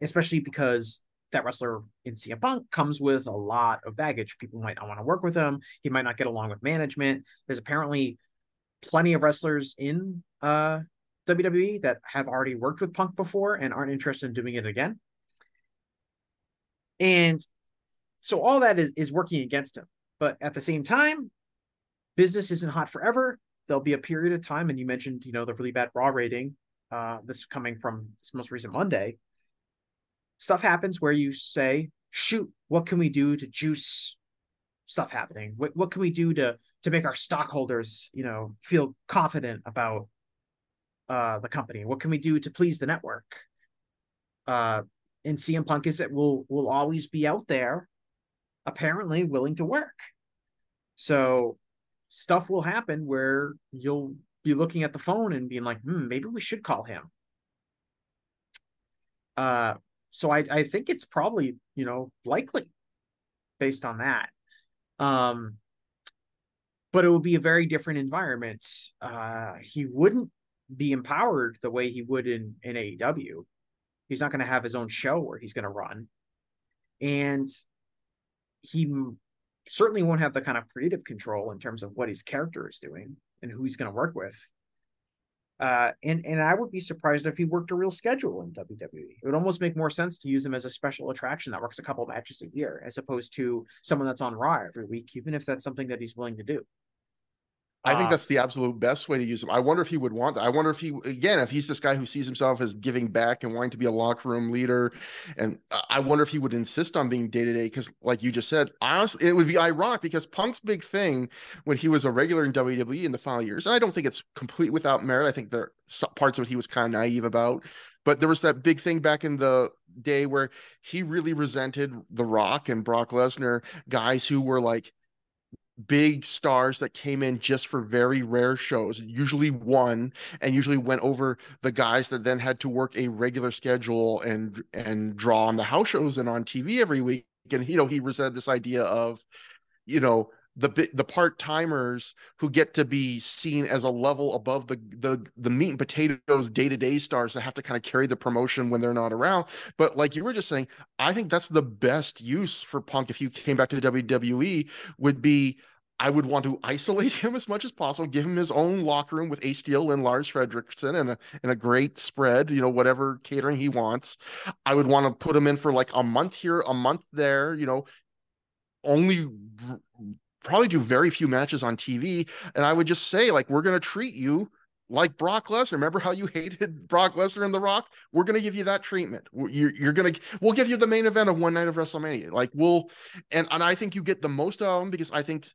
especially because that wrestler in CM Punk comes with a lot of baggage. People might not want to work with him. He might not get along with management. There's apparently plenty of wrestlers in uh, WWE that have already worked with Punk before and aren't interested in doing it again. And so all that is, is working against him. But at the same time, business isn't hot forever. There'll be a period of time, and you mentioned, you know, the really bad raw rating. Uh, this coming from this most recent Monday. Stuff happens where you say, "Shoot, what can we do to juice stuff happening? What what can we do to to make our stockholders, you know, feel confident about uh, the company? What can we do to please the network?" Uh, and CM Punk is that will will always be out there apparently willing to work. So stuff will happen where you'll be looking at the phone and being like, hmm, maybe we should call him. Uh, so I, I think it's probably, you know, likely based on that. Um, but it would be a very different environment. Uh, he wouldn't be empowered the way he would in, in AEW. He's not going to have his own show where he's going to run. And he certainly won't have the kind of creative control in terms of what his character is doing and who he's going to work with. Uh, and and I would be surprised if he worked a real schedule in WWE. It would almost make more sense to use him as a special attraction that works a couple matches a year, as opposed to someone that's on Raw every week, even if that's something that he's willing to do. I think Uh, that's the absolute best way to use him. I wonder if he would want that. I wonder if he, again, if he's this guy who sees himself as giving back and wanting to be a locker room leader. And I- wonder if he would insist on being day to day. Because, like you just said, honestly, it would be ironic because Punk's big thing when he was a regular in WWE in the final years, and I don't think it's complete without merit. I think there are parts of it he was kind of naive about. But there was that big thing back in the day where he really resented The Rock and Brock Lesnar, guys who were like, big stars that came in just for very rare shows, usually one, and usually went over the guys that then had to work a regular schedule and and draw on the house shows and on TV every week. And you know, he resented this idea of, you know, the the part timers who get to be seen as a level above the the the meat and potatoes day to day stars that have to kind of carry the promotion when they're not around. But like you were just saying, I think that's the best use for Punk if you came back to the WWE would be I would want to isolate him as much as possible, give him his own locker room with Ace Steel and Lars Frederiksen and a and a great spread, you know, whatever catering he wants. I would want to put him in for like a month here, a month there, you know, only probably do very few matches on TV. And I would just say, like, we're going to treat you like Brock Lesnar. Remember how you hated Brock Lesnar and The Rock? We're going to give you that treatment. You're, you're going to, we'll give you the main event of one night of WrestleMania. Like, we'll, and, and I think you get the most out of him because I think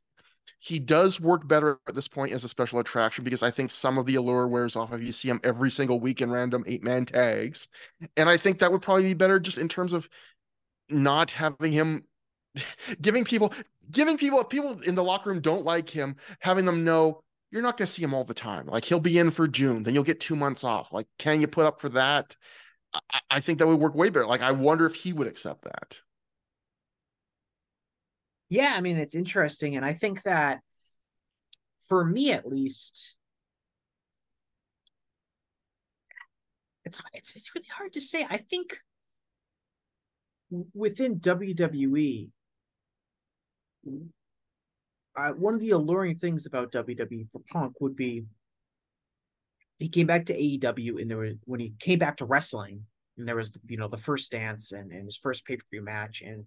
he does work better at this point as a special attraction because I think some of the allure wears off if you see him every single week in random eight man tags. And I think that would probably be better just in terms of not having him giving people giving people people in the locker room don't like him, having them know you're not going to see him all the time. Like he'll be in for June, then you'll get two months off. Like, can you put up for that? I, I think that would work way better. Like, I wonder if he would accept that. Yeah, I mean, it's interesting. And I think that for me at least, it's it's it's really hard to say. I think within WWE, one of the alluring things about WWE for Punk would be he came back to AEW and there was when he came back to wrestling and there was you know the first dance and, and his first pay-per-view match and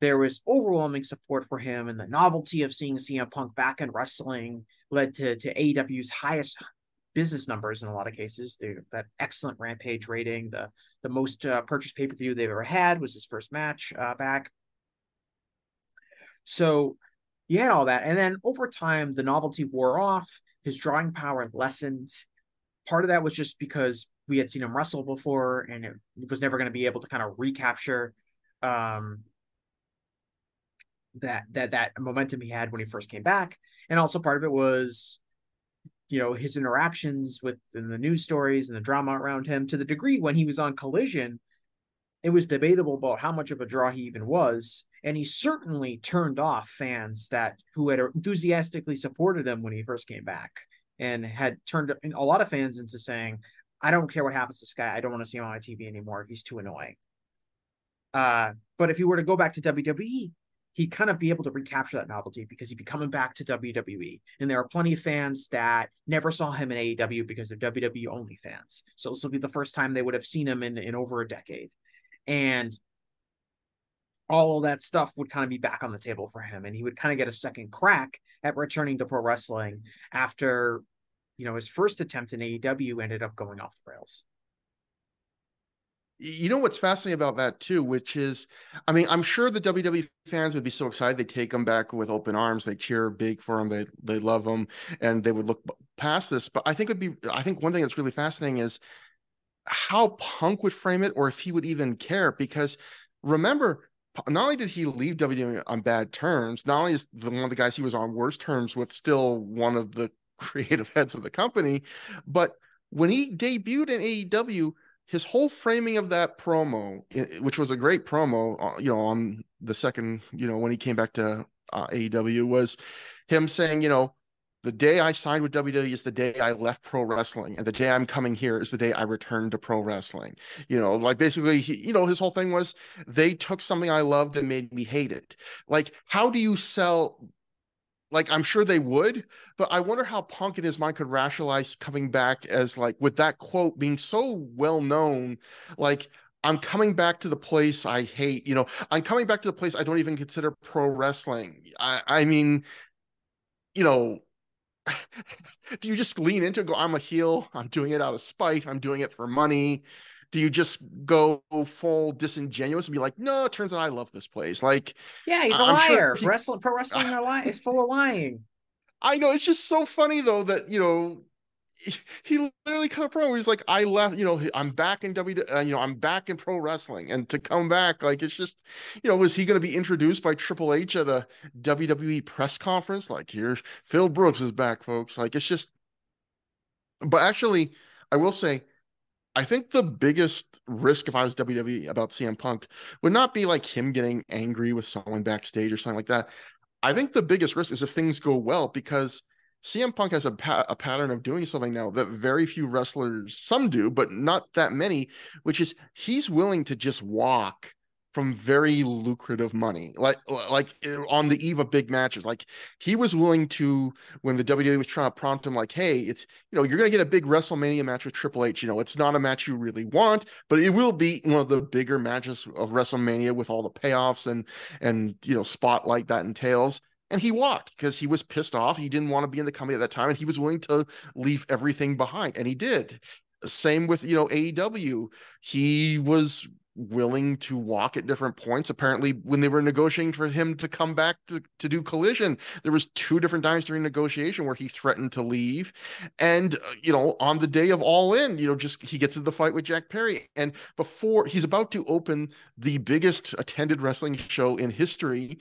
there was overwhelming support for him and the novelty of seeing CM Punk back in wrestling led to to AEW's highest business numbers in a lot of cases. They, that excellent Rampage rating, the the most uh, purchased pay per view they've ever had was his first match uh, back. So you had all that, and then over time the novelty wore off. His drawing power lessened. Part of that was just because we had seen him wrestle before, and it was never going to be able to kind of recapture um, that that that momentum he had when he first came back. And also part of it was you know his interactions with in the news stories and the drama around him to the degree when he was on collision it was debatable about how much of a draw he even was and he certainly turned off fans that who had enthusiastically supported him when he first came back and had turned a lot of fans into saying i don't care what happens to this guy i don't want to see him on my tv anymore he's too annoying uh, but if you were to go back to wwe he'd kind of be able to recapture that novelty because he'd be coming back to WWE. And there are plenty of fans that never saw him in AEW because they're WWE only fans. So this will be the first time they would have seen him in, in over a decade. And all of that stuff would kind of be back on the table for him. And he would kind of get a second crack at returning to pro wrestling after, you know, his first attempt in AEW ended up going off the rails you know what's fascinating about that too, which is, I mean, I'm sure the WWE fans would be so excited they take him back with open arms, they cheer big for him, they they love him, and they would look past this. But I think it'd be, I think one thing that's really fascinating is how Punk would frame it, or if he would even care, because remember. Not only did he leave WWE on bad terms, not only is the one of the guys he was on worse terms with still one of the creative heads of the company, but when he debuted in AEW, his whole framing of that promo, which was a great promo, uh, you know, on the second, you know, when he came back to uh, AEW, was him saying, you know, the day I signed with WWE is the day I left pro wrestling, and the day I'm coming here is the day I returned to pro wrestling. You know, like basically, he, you know, his whole thing was they took something I loved and made me hate it. Like, how do you sell like I'm sure they would, but I wonder how Punk in his mind could rationalize coming back as like with that quote being so well known, like I'm coming back to the place I hate. You know, I'm coming back to the place I don't even consider pro wrestling. I, I mean, you know, do you just lean into go, I'm a heel, I'm doing it out of spite, I'm doing it for money? Do you just go full disingenuous and be like, no, it turns out I love this place? Like, yeah, he's a I'm sure liar. he- Wrestling, pro wrestling, is full of lying. I know it's just so funny though that you know he, literally kind of pro. He's like, I left, you know, I'm back in W, uh, you know, I'm back in pro wrestling, and to come back, like, it's just, you know, was he going to be introduced by Triple H at a WWE press conference? Like, here, Phil Brooks is back, folks. Like, it's just, but actually, I will say, I think the biggest risk if I was WWE about CM Punk would not be like him getting angry with someone backstage or something like that. I think the biggest risk is if things go well because CM Punk has a, pa- a pattern of doing something now that very few wrestlers, some do, but not that many, which is he's willing to just walk from very lucrative money, like like eh, on the eve of big matches. Like he was willing to when the WWE was trying to prompt him, like, hey, it's you know you're gonna get a big WrestleMania match with Triple H. You know, it's not a match you really want, but it will be one of the bigger matches of WrestleMania with all the payoffs and and you know spotlight that entails and he walked because he was pissed off. He didn't want to be in the company at that time, and he was willing to leave everything behind, and he did. Same with you know AEW. He was willing to walk at different points. Apparently, when they were negotiating for him to come back to, to do collision, there was two different times during negotiation where he threatened to leave. And uh, you know, on the day of All In, you know, just he gets into the fight with Jack Perry, and before he's about to open the biggest attended wrestling show in history,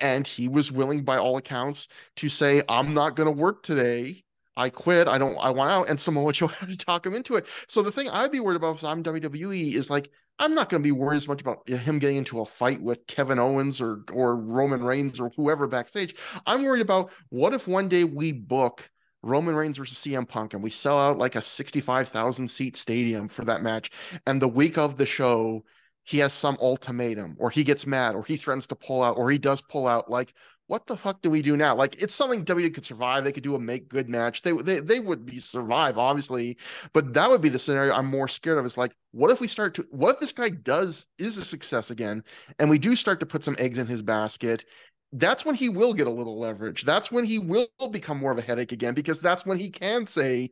and he was willing, by all accounts, to say, "I'm not going to work today." I quit. I don't. I want out. And Samoa Joe had to talk him into it. So the thing I'd be worried about if I'm WWE is like I'm not going to be worried as much about him getting into a fight with Kevin Owens or or Roman Reigns or whoever backstage. I'm worried about what if one day we book Roman Reigns versus CM Punk and we sell out like a 65,000 seat stadium for that match, and the week of the show he has some ultimatum or he gets mad or he threatens to pull out or he does pull out like what the fuck do we do now? Like it's something WWE could survive. They could do a make good match. They they they would be survive obviously, but that would be the scenario I'm more scared of. Is like what if we start to what if this guy does is a success again, and we do start to put some eggs in his basket. That's when he will get a little leverage. That's when he will become more of a headache again because that's when he can say,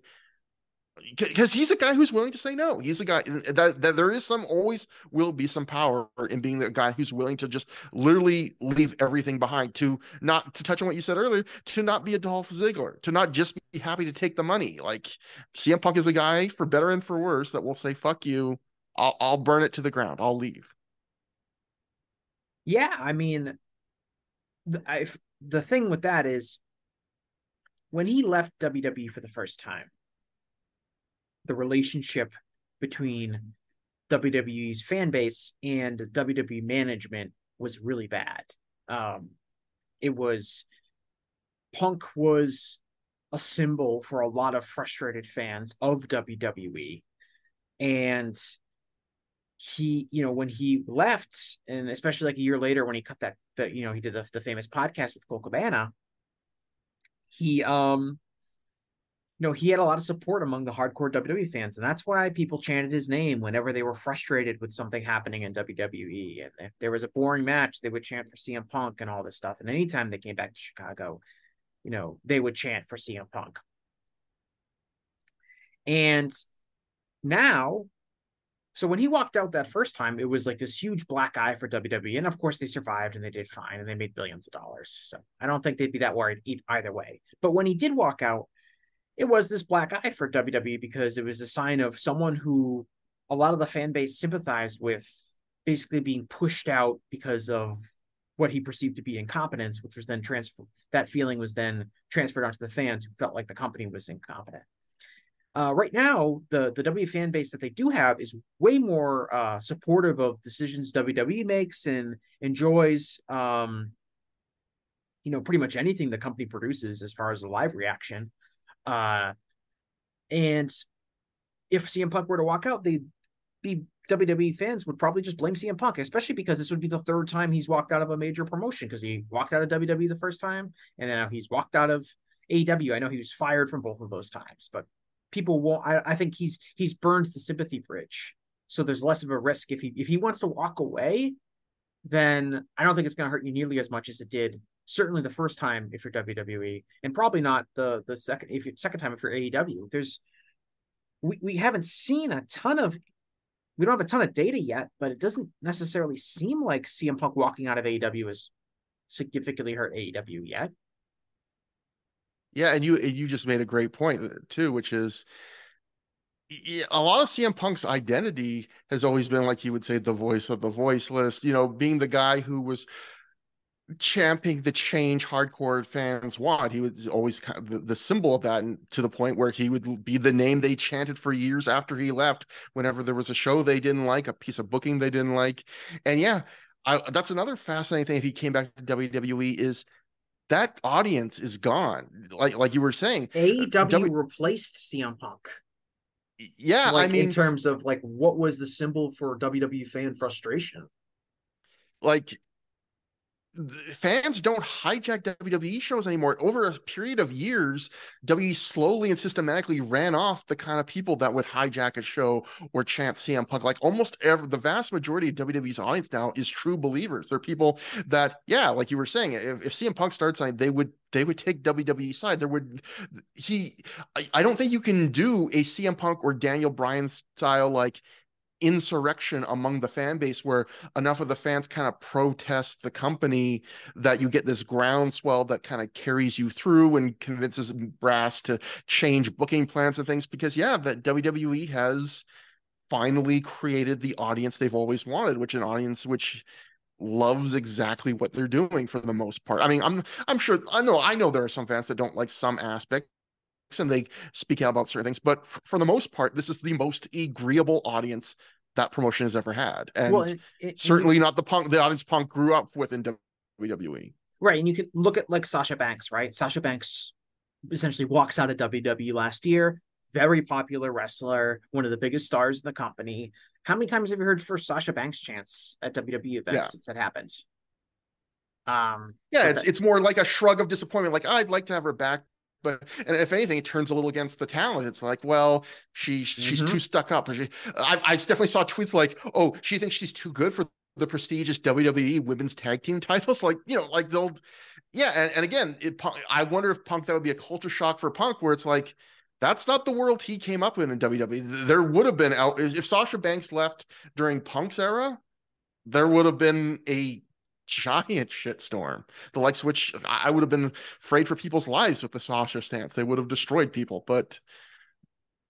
because he's a guy who's willing to say no. He's a guy uh, that, that there is some always will be some power in being the guy who's willing to just literally leave everything behind to not to touch on what you said earlier, to not be a Dolph Ziggler, to not just be happy to take the money. Like CM Punk is a guy for better and for worse that will say, fuck you, I'll I'll burn it to the ground. I'll leave. Yeah, I mean, I, the thing with that is when he left WWE for the first time, the relationship between WWE's fan base and WWE management was really bad. Um, it was Punk was a symbol for a lot of frustrated fans of WWE. And he, you know, when he left, and especially like a year later when he cut that, that you know, he did the, the famous podcast with Colt Cabana, he um know, he had a lot of support among the hardcore WWE fans, and that's why people chanted his name whenever they were frustrated with something happening in WWE. And if there was a boring match, they would chant for CM Punk and all this stuff. And anytime they came back to Chicago, you know, they would chant for CM Punk. And now, so when he walked out that first time, it was like this huge black eye for WWE. And of course, they survived and they did fine and they made billions of dollars. So I don't think they'd be that worried either way. But when he did walk out, it was this black eye for WWE because it was a sign of someone who a lot of the fan base sympathized with basically being pushed out because of what he perceived to be incompetence, which was then transferred. That feeling was then transferred onto the fans who felt like the company was incompetent. Uh, right now, the the W fan base that they do have is way more uh, supportive of decisions WWE makes and enjoys, um, you know, pretty much anything the company produces as far as a live reaction. Uh, and if CM Punk were to walk out, they'd be WWE fans would probably just blame CM Punk, especially because this would be the third time he's walked out of a major promotion because he walked out of WWE the first time and then he's walked out of AEW. I know he was fired from both of those times, but people won't. I, I think he's he's burned the sympathy bridge, so there's less of a risk if he if he wants to walk away. Then I don't think it's going to hurt you nearly as much as it did certainly the first time if you're WWE, and probably not the the second if you second time if you're AEW. There's we we haven't seen a ton of we don't have a ton of data yet, but it doesn't necessarily seem like CM Punk walking out of AEW has significantly hurt AEW yet. Yeah, and you you just made a great point uh, too, which is a lot of CM Punk's identity has always been like he would say the voice of the voiceless, you know, being the guy who was championing the change hardcore fans want. He was always kind of the, the symbol of that, and to the point where he would be the name they chanted for years after he left. Whenever there was a show they didn't like, a piece of booking they didn't like, and yeah, I, that's another fascinating thing. If he came back to WWE, is that audience is gone. Like like you were saying, uh, AEW w- replaced CM Punk. Yeah, like I mean, in terms of like what was the symbol for WWE fan frustration? Like fans don't hijack WWE shows anymore. Over a period of years, WWE slowly and systematically ran off the kind of people that would hijack a show or chant CM Punk. Like almost every, the vast majority of WWE's audience now is true believers. They're people that, yeah, like you were saying, if, if CM Punk starts, they would they would take WWE side. There would he. I, I don't think you can do a CM Punk or Daniel Bryan style like insurrection among the fan base where enough of the fans kind of protest the company that you get this groundswell that kind of carries you through and convinces brass to change booking plans and things because yeah that WWE has finally created the audience they've always wanted which an audience which loves exactly what they're doing for the most part. I mean, I'm I'm sure I know I know there are some fans that don't like some aspect and they speak out about certain things. But for the most part, this is the most agreeable audience that promotion has ever had, and well, it, it, certainly not the punk the audience punk grew up with in WWE. Right, and you can look at like Sasha Banks, right? Sasha Banks essentially walks out of WWE last year. Very popular wrestler, one of the biggest stars in the company. How many times have you heard for Sasha Banks chants at WWE events yeah. since that happened? Um, yeah, so it's that, it's more like a shrug of disappointment. Like I'd like to have her back, but and if anything, it turns a little against the talent. It's like, well, she she's mm-hmm. too stuck up. She, I, I definitely saw tweets like, oh, she thinks she's too good for the prestigious WWE Women's Tag Team titles. Like, you know, like they'll, yeah. And, and again, it, I wonder if Punk that would be a culture shock for Punk, where it's like, that's not the world he came up in in WWE. There would have been out if Sasha Banks left during Punk's era, there would have been a giant shitstorm, the likes of which I would have been afraid for people's lives with the Sasha stance. They would have destroyed people, but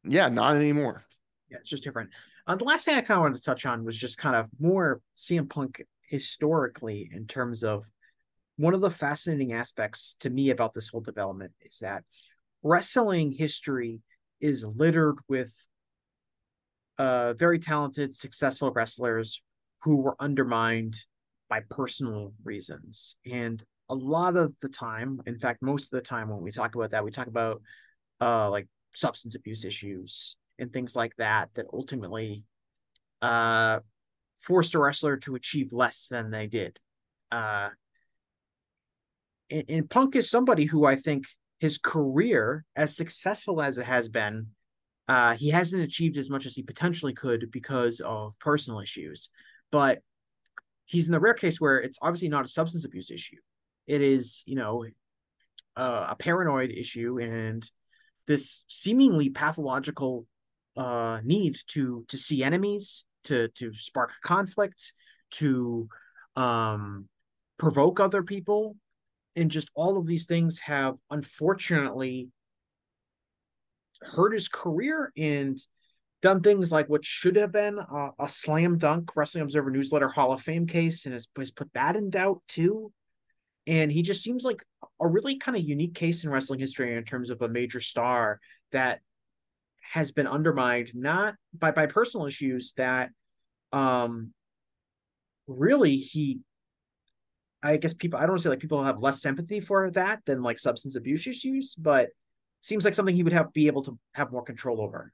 yeah, not anymore. Yeah, it's just different. Uh, the last thing I kind of wanted to touch on was just kind of more CM Punk historically in terms of one of the fascinating aspects to me about this whole development is that wrestling history is littered with uh, very talented, successful wrestlers who were undermined by personal reasons. And a lot of the time, in fact, most of the time when we talk about that, we talk about uh like substance abuse issues and things like that that ultimately uh forced a wrestler to achieve less than they did. Uh and, and Punk is somebody who I think his career, as successful as it has been, uh, he hasn't achieved as much as he potentially could because of personal issues. But he's in the rare case where it's obviously not a substance abuse issue. It is, you know, uh, a paranoid issue and this seemingly pathological uh, need to to see enemies, to to spark conflict, to um, provoke other people, and just all of these things have unfortunately hurt his career and done things like what should have been a, a, slam dunk Wrestling Observer newsletter Hall of Fame case and has, has put that in doubt too. And he just seems like a really kind of unique case in wrestling history in terms of a major star that has been undermined not by by personal issues that um really he I guess people I don't say like people have less sympathy for that than like substance abuse issues, but seems like something he would have be able to have more control over.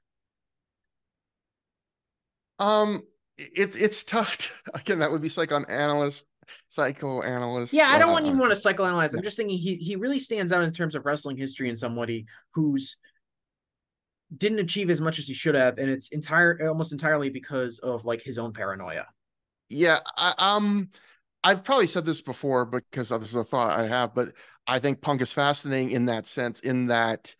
Um, it's it's tough. To, again, that would be psychoanalyst, psychoanalyst. Yeah, I don't uh, want even want to psychoanalyze. I'm just thinking he he really stands out in terms of wrestling history and somebody who's didn't achieve as much as he should have, and it's entire almost entirely because of like his own paranoia. Yeah, I, um, I've probably said this before because this is a thought I have, but I think Punk is fascinating in that sense, in that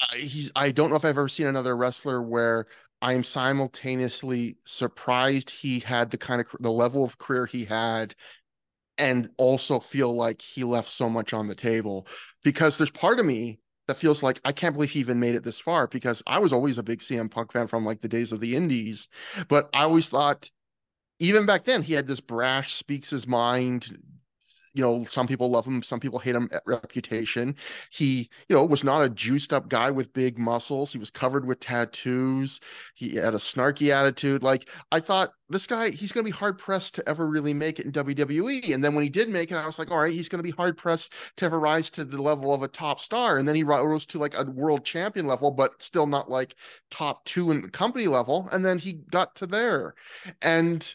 uh, he's I don't know if I've ever seen another wrestler where I am simultaneously surprised he had the kind of the level of career he had and also feel like he left so much on the table. Because there's part of me that feels like I can't believe he even made it this far because I was always a big CM Punk fan from like the days of the indies. But I always thought even back then he had this brash speaks his mind you know, some people love him, some people hate him reputation. He, you know, was not a juiced up guy with big muscles. He was covered with tattoos. He had a snarky attitude. Like I thought this guy, he's going to be hard pressed to ever really make it in WWE. And then when he did make it, I was like, all right, he's going to be hard pressed to ever rise to the level of a top star. And then he rose to like a world champion level, but still not like top two in the company level. And then he got to there. And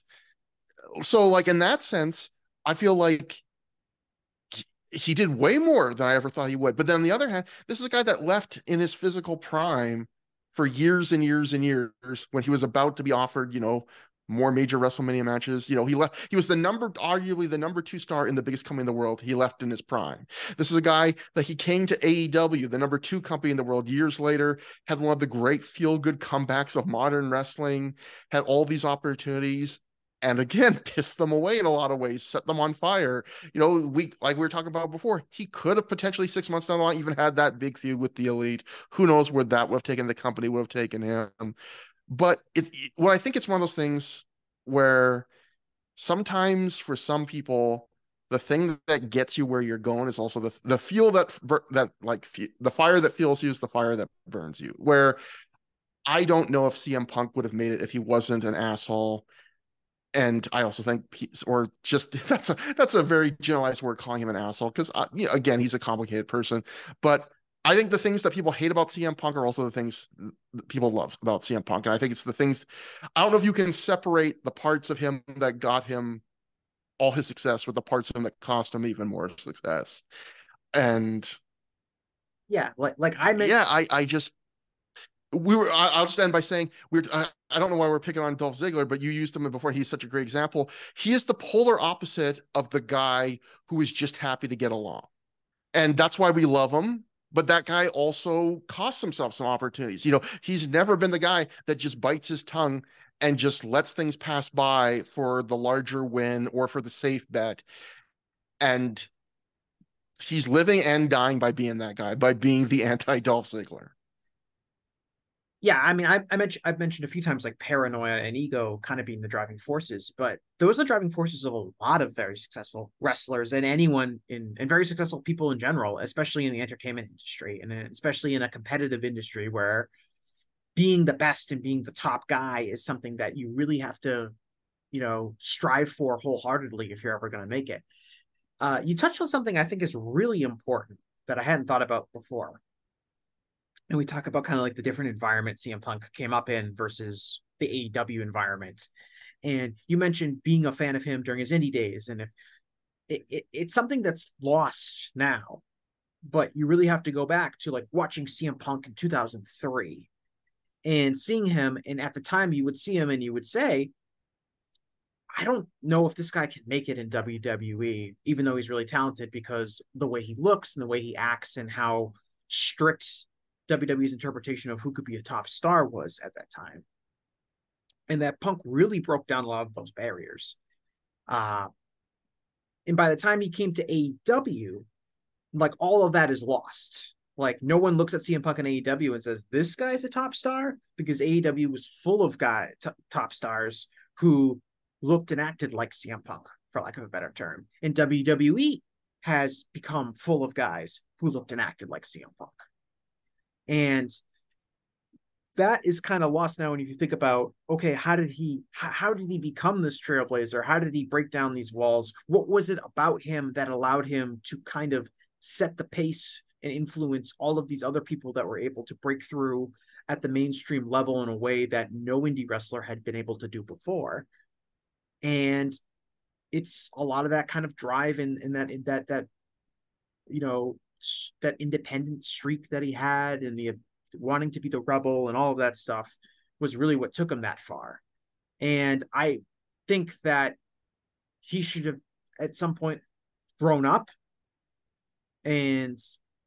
so, like, in that sense, I feel like he did way more than I ever thought he would. But then on the other hand, this is a guy that left in his physical prime for years and years and years when he was about to be offered, you know, more major WrestleMania matches. You know, he left, he was the number, arguably the number two star in the biggest company in the world. He left in his prime. This is a guy that he came to AEW, the number two company in the world, years later, had one of the great feel good comebacks of modern wrestling, had all these opportunities, and again pissed them away in a lot of ways set them on fire. You know we like we were talking about before he could have potentially six months down the line even had that big feud with the elite. Who knows where that would have taken the company would have taken him. But it what i think it's one of those things where sometimes for some people the thing that gets you where you're going is also the the fuel that that like the fire that fuels you is the fire that burns you. Where I don't know if CM Punk would have made it if he wasn't an asshole and I also think he's, or just that's a that's a very generalized word calling him an asshole because uh, you know, again he's a complicated person, but I think the things that people hate about CM Punk are also the things people love about CM Punk, and I think it's the things I don't know if you can separate the parts of him that got him all his success with the parts of him that cost him even more success, and yeah, like like I meant, yeah, I I just we were i'll just end by saying we're I, I, don't know why we're picking on dolph ziggler but you used him before. He's such a great example. He is the polar opposite of the guy who is just happy to get along. And that's why we love him. But that guy also costs himself some opportunities. You know he's never been the guy that just bites his tongue and just lets things pass by for the larger win or for the safe bet. And he's living and dying by being that guy by being the anti dolph ziggler yeah, I mean, I, I mentioned I've mentioned a few times like paranoia and ego kind of being the driving forces, but those are the driving forces of a lot of very successful wrestlers and anyone in and very successful people in general, especially in the entertainment industry and especially in a competitive industry where being the best and being the top guy is something that you really have to, you know, strive for wholeheartedly if you're ever going to make it. Uh, you touched on something I think is really important that I hadn't thought about before and we talk about kind of like the different environment CM Punk came up in versus the AEW environment. And you mentioned being a fan of him during his indie days, and if it, it, it's something that's lost now, but you really have to go back to like watching CM Punk in 2003 and seeing him. And at the time, you would see him and you would say, I don't know if this guy can make it in WWE, even though he's really talented because the way he looks and the way he acts and how strict WWE's interpretation of who could be a top star was at that time. And that Punk really broke down a lot of those barriers. Uh, and by the time he came to AEW, like all of that is lost. Like no one looks at CM Punk and AEW and says this guy's a top star because AEW was full of guy t- top stars who looked and acted like CM Punk, for lack of a better term. And WWE has become full of guys who looked and acted like CM Punk. And that is kind of lost now when you think about okay how did he how did he become this trailblazer? How did he break down these walls? What was it about him that allowed him to kind of set the pace and influence all of these other people that were able to break through at the mainstream level in a way that no indie wrestler had been able to do before? And it's a lot of that kind of drive and, and that that that you know that independent streak that he had and the wanting to be the rebel and all of that stuff was really what took him that far. And I think that he should have at some point grown up and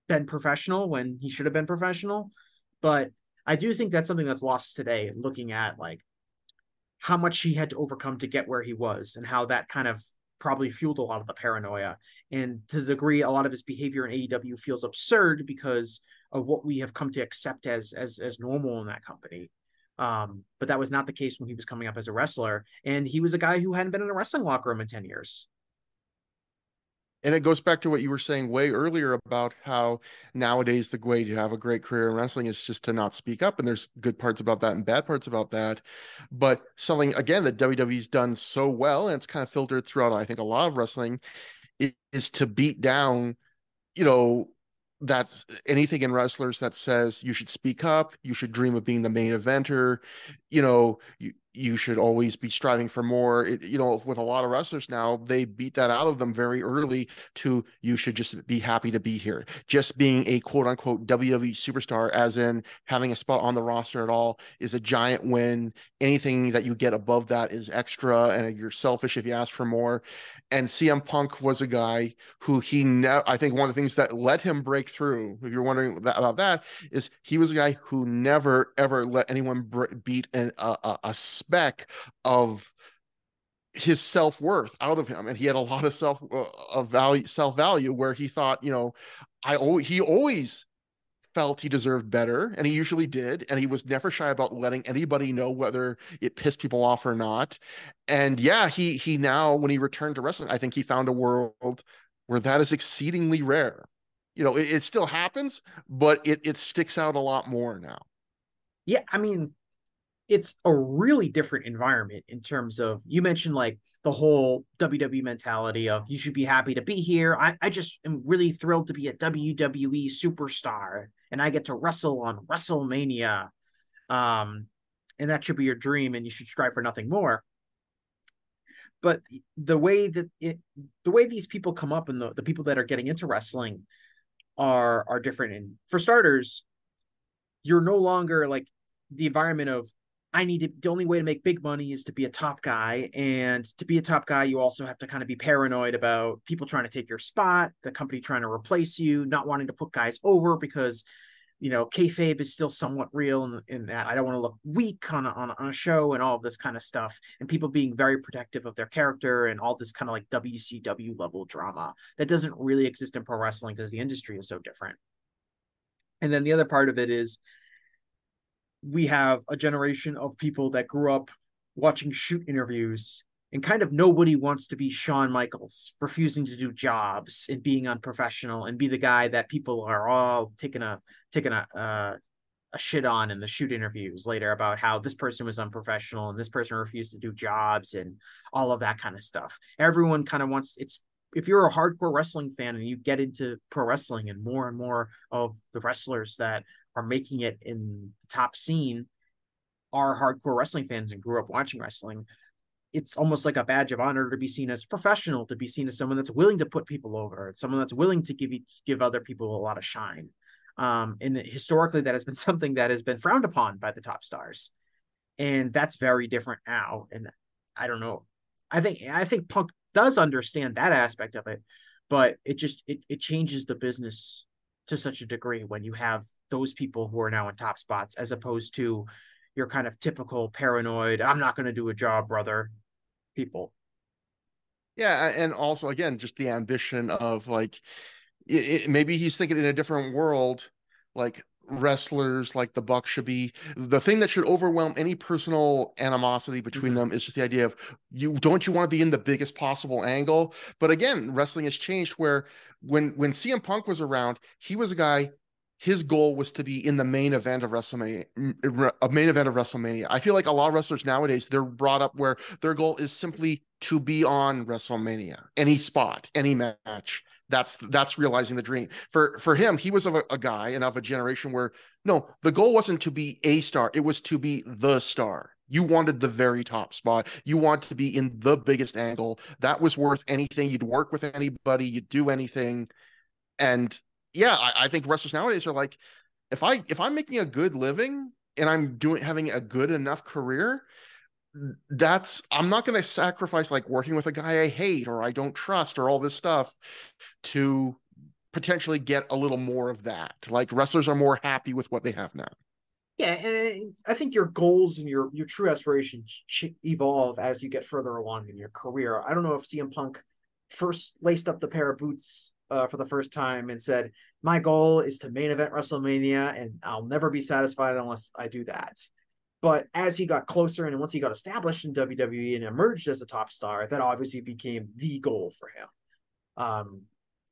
been professional when he should have been professional. But I do think that's something that's lost today, looking at like how much he had to overcome to get where he was and how that kind of probably fueled a lot of the paranoia. And to the degree a lot of his behavior in AEW feels absurd because of what we have come to accept as as as normal in that company. Um, but that was not the case when he was coming up as a wrestler. And he was a guy who hadn't been in a wrestling locker room in 10 years. And it goes back to what you were saying way earlier about how nowadays the way to have a great career in wrestling is just to not speak up. And there's good parts about that and bad parts about that. But something, again, that WWE's done so well, and it's kind of filtered throughout, I think, a lot of wrestling, is to beat down, you know, that's anything in wrestlers that says you should speak up, you should dream of being the main eventer, you know, you, you should always be striving for more. It, you know, with a lot of wrestlers now, they beat that out of them very early to you should just be happy to be here. Just being a quote unquote WWE superstar, as in having a spot on the roster at all, is a giant win. Anything that you get above that is extra, and you're selfish if you ask for more. And CM Punk was a guy who he, ne- I think one of the things that let him break through, if you're wondering about that, is he was a guy who never ever let anyone beat an, a, a, a speck of his self-worth out of him. And he had a lot of self uh, of value self value where he thought you know i always he always felt he deserved better and he usually did and he was never shy about letting anybody know whether it pissed people off or not. And yeah he he now when he returned to wrestling i think he found a world where that is exceedingly rare. You know it, it still happens but it it sticks out a lot more now. Yeah i mean it's a really different environment in terms of you mentioned like the whole WWE mentality of you should be happy to be here. I, I just am really thrilled to be a WWE superstar and I get to wrestle on WrestleMania. Um, and that should be your dream and you should strive for nothing more. But the way that it the way these people come up and the, the people that are getting into wrestling are are different. And for starters, you're no longer like the environment of I need to, the only way to make big money is to be a top guy. And to be a top guy, you also have to kind of be paranoid about people trying to take your spot, the company trying to replace you, not wanting to put guys over because, you know, kayfabe is still somewhat real in, in that I don't want to look weak on a, on, a, on a show and all of this kind of stuff. And people being very protective of their character and all this kind of like WCW level drama that doesn't really exist in pro wrestling because the industry is so different. And then the other part of it is we have a generation of people that grew up watching shoot interviews and kind of nobody wants to be Shawn Michaels, refusing to do jobs and being unprofessional and be the guy that people are all taking a taking a uh, a shit on in the shoot interviews later about how this person was unprofessional and this person refused to do jobs and all of that kind of stuff. Everyone kind of wants it's if you're a hardcore wrestling fan and you get into pro wrestling and more and more of the wrestlers that are making it in the top scene are hardcore wrestling fans and grew up watching wrestling. It's almost like a badge of honor to be seen as professional, to be seen as someone that's willing to put people over, someone that's willing to give give other people a lot of shine. Um, and historically, that has been something that has been frowned upon by the top stars, and that's very different now. And I don't know. I think I think Punk does understand that aspect of it, but it just it, it changes the business to such a degree when you have those people who are now in top spots as opposed to your kind of typical paranoid i'm not going to do a job brother people. Yeah and also again just the ambition of like it, it, maybe he's thinking in a different world like wrestlers like the buck should be the thing that should overwhelm any personal animosity between mm-hmm. them is just the idea of you don't you want to be in the biggest possible angle but again wrestling has changed where when when CM Punk was around, he was a guy. His goal was to be in the main event of WrestleMania, a main event of WrestleMania. I feel like a lot of wrestlers nowadays they're brought up where their goal is simply to be on WrestleMania, any spot, any match. That's that's realizing the dream. For for him, he was of a, a guy and of a generation where no, the goal wasn't to be a star; it was to be the star. You wanted the very top spot. You want to be in the biggest angle. That was worth anything. You'd work with anybody. You'd do anything. And yeah, I, I think wrestlers nowadays are like, if I if I'm making a good living and I'm doing having a good enough career, that's I'm not going to sacrifice like working with a guy I hate or I don't trust or all this stuff to potentially get a little more of that. Like wrestlers are more happy with what they have now. Yeah, and I think your goals and your your true aspirations evolve as you get further along in your career. I don't know if CM Punk first laced up the pair of boots uh, for the first time and said, "My goal is to main event WrestleMania, and I'll never be satisfied unless I do that." But as he got closer and once he got established in WWE and emerged as a top star, that obviously became the goal for him. Um,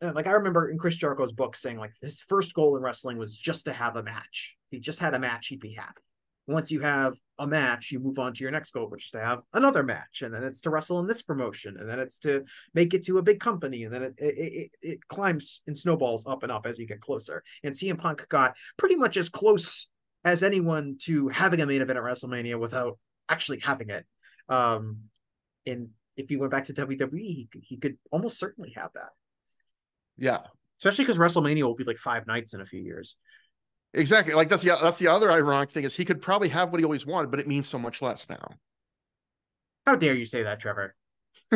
like I remember in Chris Jericho's book saying like his first goal in wrestling was just to have a match. If he just had a match, he'd be happy. Once you have a match, you move on to your next goal, which is to have another match, and then it's to wrestle in this promotion, and then it's to make it to a big company, and then it it, it, it climbs and snowballs up and up as you get closer. And CM Punk got pretty much as close as anyone to having a main event at WrestleMania without actually having it. Um, and if he went back to WWE, he could, he could almost certainly have that. Yeah, especially because WrestleMania will be like five nights in a few years. Exactly. Like that's the that's the other ironic thing is he could probably have what he always wanted, but it means so much less now. How dare you say that, Trevor?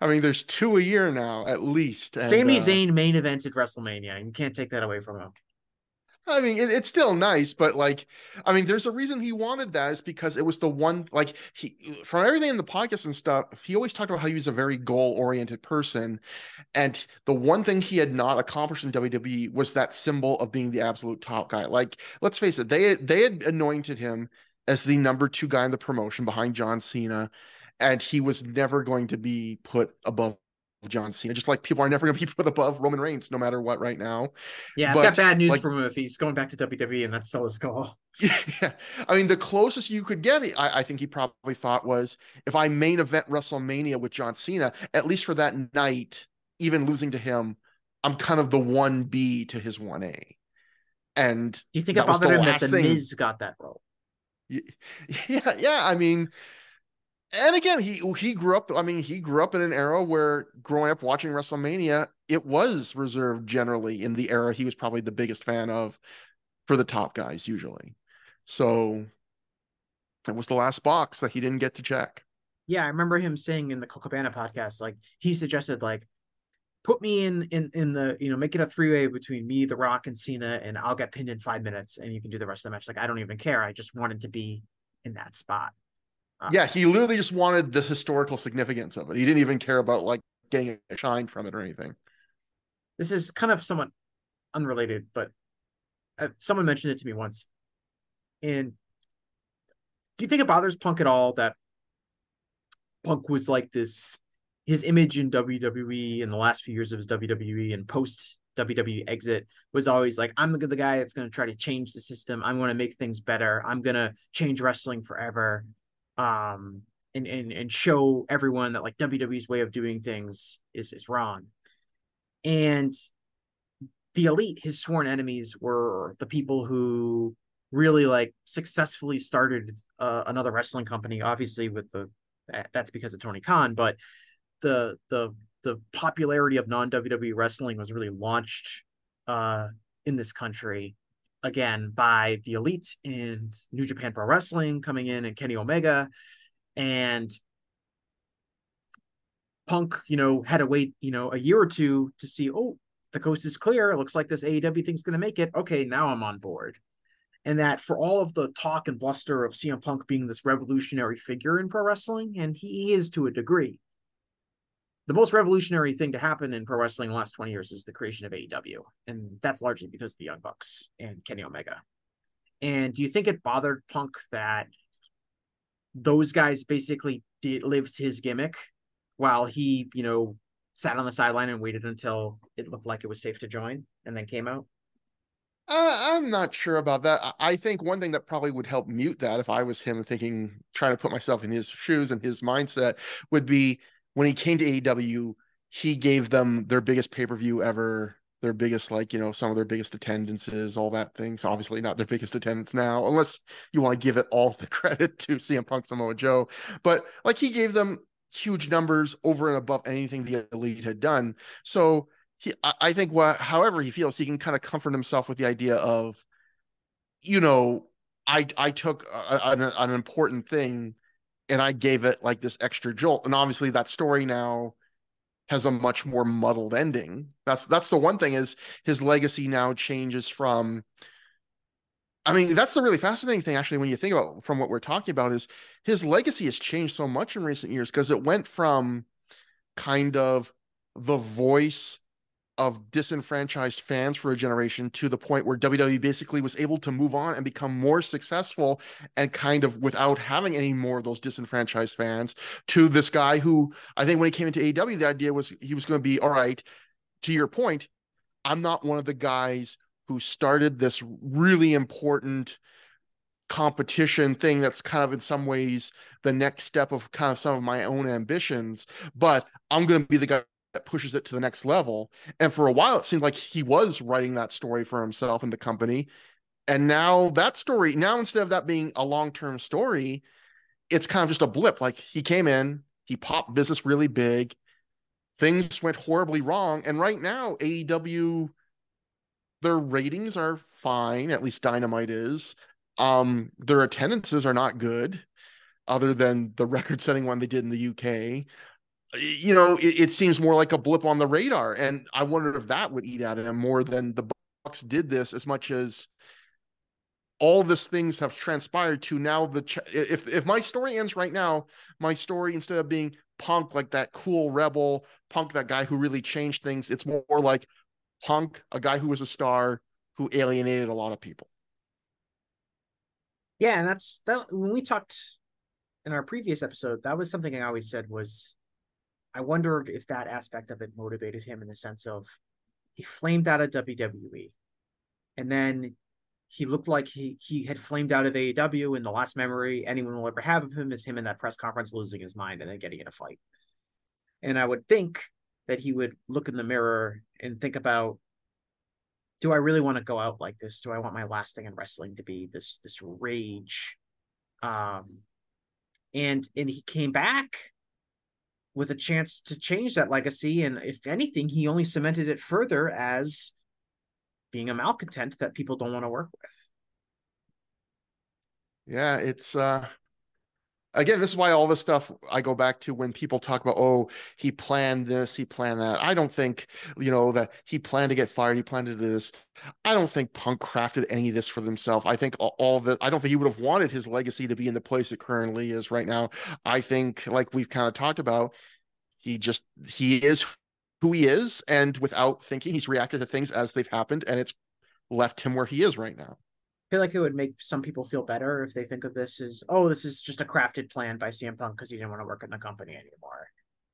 I mean, there's two a year now, at least. And, Sami uh, Zayn main evented WrestleMania, and you can't take that away from him. I mean, it, it's still nice, but like, I mean, there's a reason he wanted that is because it was the one, like, he, from everything in the podcast and stuff, he always talked about how he was a very goal oriented person. And the one thing he had not accomplished in WWE was that symbol of being the absolute top guy. Like, let's face it, they, they had anointed him as the number two guy in the promotion behind John Cena. And he was never going to be put above John Cena, just like people are never going to be put above Roman Reigns no matter what right now. Yeah, but, I've got bad news like, for him if he's going back to WWE and that's still his goal. Yeah, I mean, the closest you could get, I, I, think he probably thought was if I main event WrestleMania with John Cena, at least for that night, even losing to him, I'm kind of the one B to his one A. And do you think it bothered him that the thing. Miz got that role? Yeah, yeah. I mean, and again, he he grew up. I mean, he grew up in an era where growing up watching WrestleMania, it was reserved generally in the era he was probably the biggest fan of for the top guys usually. So it was the last box that he didn't get to check. Yeah, I remember him saying in the Cabana podcast, like he suggested, like put me in in in the you know make it a three way between me, The Rock, and Cena, and I'll get pinned in five minutes, and you can do the rest of the match. Like I don't even care. I just wanted to be in that spot. Uh, yeah, he literally just wanted the historical significance of it. He didn't even care about like getting a shine from it or anything. This is kind of somewhat unrelated, but uh, someone mentioned it to me once. And do you think it bothers Punk at all that Punk was like this? His image in WWE in the last few years of his WWE and post WWE exit was always like, I'm the, the guy that's going to try to change the system. I'm going to make things better. I'm going to change wrestling forever um, and, and and show everyone that like WWE's way of doing things is is wrong. And the elite, his sworn enemies, were the people who really like successfully started uh, another wrestling company. Obviously, with the that's because of Tony Khan, but the the the popularity of non WWE wrestling was really launched uh, in this country again by the elites in New Japan Pro Wrestling coming in and Kenny Omega and Punk, you know, had to wait, you know, a year or two to see, oh, the coast is clear. It looks like this AEW thing's going to make it. Okay, now I'm on board. And that for all of the talk and bluster of CM Punk being this revolutionary figure in pro wrestling, and he is to a degree, the most revolutionary thing to happen in pro wrestling in the last 20 years is the creation of AEW. And that's largely because of the Young Bucks and Kenny Omega. And do you think it bothered Punk that those guys basically did lived his gimmick while he, you know, sat on the sideline and waited until it looked like it was safe to join and then came out? Uh, I'm not sure about that. I think one thing that probably would help mute that if I was him thinking, trying to put myself in his shoes and his mindset would be when he came to AEW, he gave them their biggest pay per view ever, their biggest like you know some of their biggest attendances, all that things. Obviously, not their biggest attendance now, unless you want to give it all the credit to CM Punk Samoa Joe. But like he gave them huge numbers over and above anything the elite had done. So he, I think, what however he feels, he can kind of comfort himself with the idea of, you know, I I took a, an, an important thing and I gave it like this extra jolt. And obviously that story now has a much more muddled ending. That's that's the one thing is his legacy now changes from I mean, that's the really fascinating thing actually when you think about from what we're talking about is his legacy has changed so much in recent years because it went from kind of the voice of disenfranchised fans for a generation to the point where WWE basically was able to move on and become more successful and kind of without having any more of those disenfranchised fans to this guy who I think when he came into AEW, the idea was he was going to be all right. To your point, I'm not one of the guys who started this really important competition thing that's kind of in some ways the next step of kind of some of my own ambitions but i'm going to be the guy that pushes it to the next level. And for a while, it seemed like he was writing that story for himself and the company. And now that story, now instead of that being a long term story, it's kind of just a blip. Like he came in, he popped business really big, things went horribly wrong. And right now, AEW, their ratings are fine, at least Dynamite is. Um, their attendances are not good, other than the record setting one they did in the UK you know, it, it, seems more like a blip on the radar. And I wondered if that would eat at him more than the Bucks did this, as much as all these things have transpired to now. The ch- if if my story ends right now, my story instead of being Punk like that cool rebel, Punk that guy who really changed things, it's more like Punk, a guy who was a star who alienated a lot of people. Yeah, and that's that. When we talked in our previous episode, that was something I always said was I wondered if that aspect of it motivated him in the sense of he flamed out of WWE, and then he looked like he he had flamed out of AEW. And the last memory anyone will ever have of him is him in that press conference losing his mind and then getting in a fight. And I would think that he would look in the mirror and think about do I really want to go out like this? Do I want my last thing in wrestling to be this this rage? Um and and he came back with a chance to change that legacy. And if anything, he only cemented it further as being a malcontent that people don't want to work with. Yeah, it's uh again, this is why all this stuff I go back to when people talk about, oh, he planned this, he planned that. I don't think, you know, that he planned to get fired, he planned to do this. I don't think Punk crafted any of this for himself. I think all, the, I don't think he would have wanted his legacy to be in the place it currently is right now. I think, like we've kind of talked about, he just, he is who he is. And without thinking, he's reacted to things as they've happened. And it's left him where he is right now feel like it would make some people feel better if they think of this as, oh, this is just a crafted plan by CM Punk because he didn't want to work in the company anymore.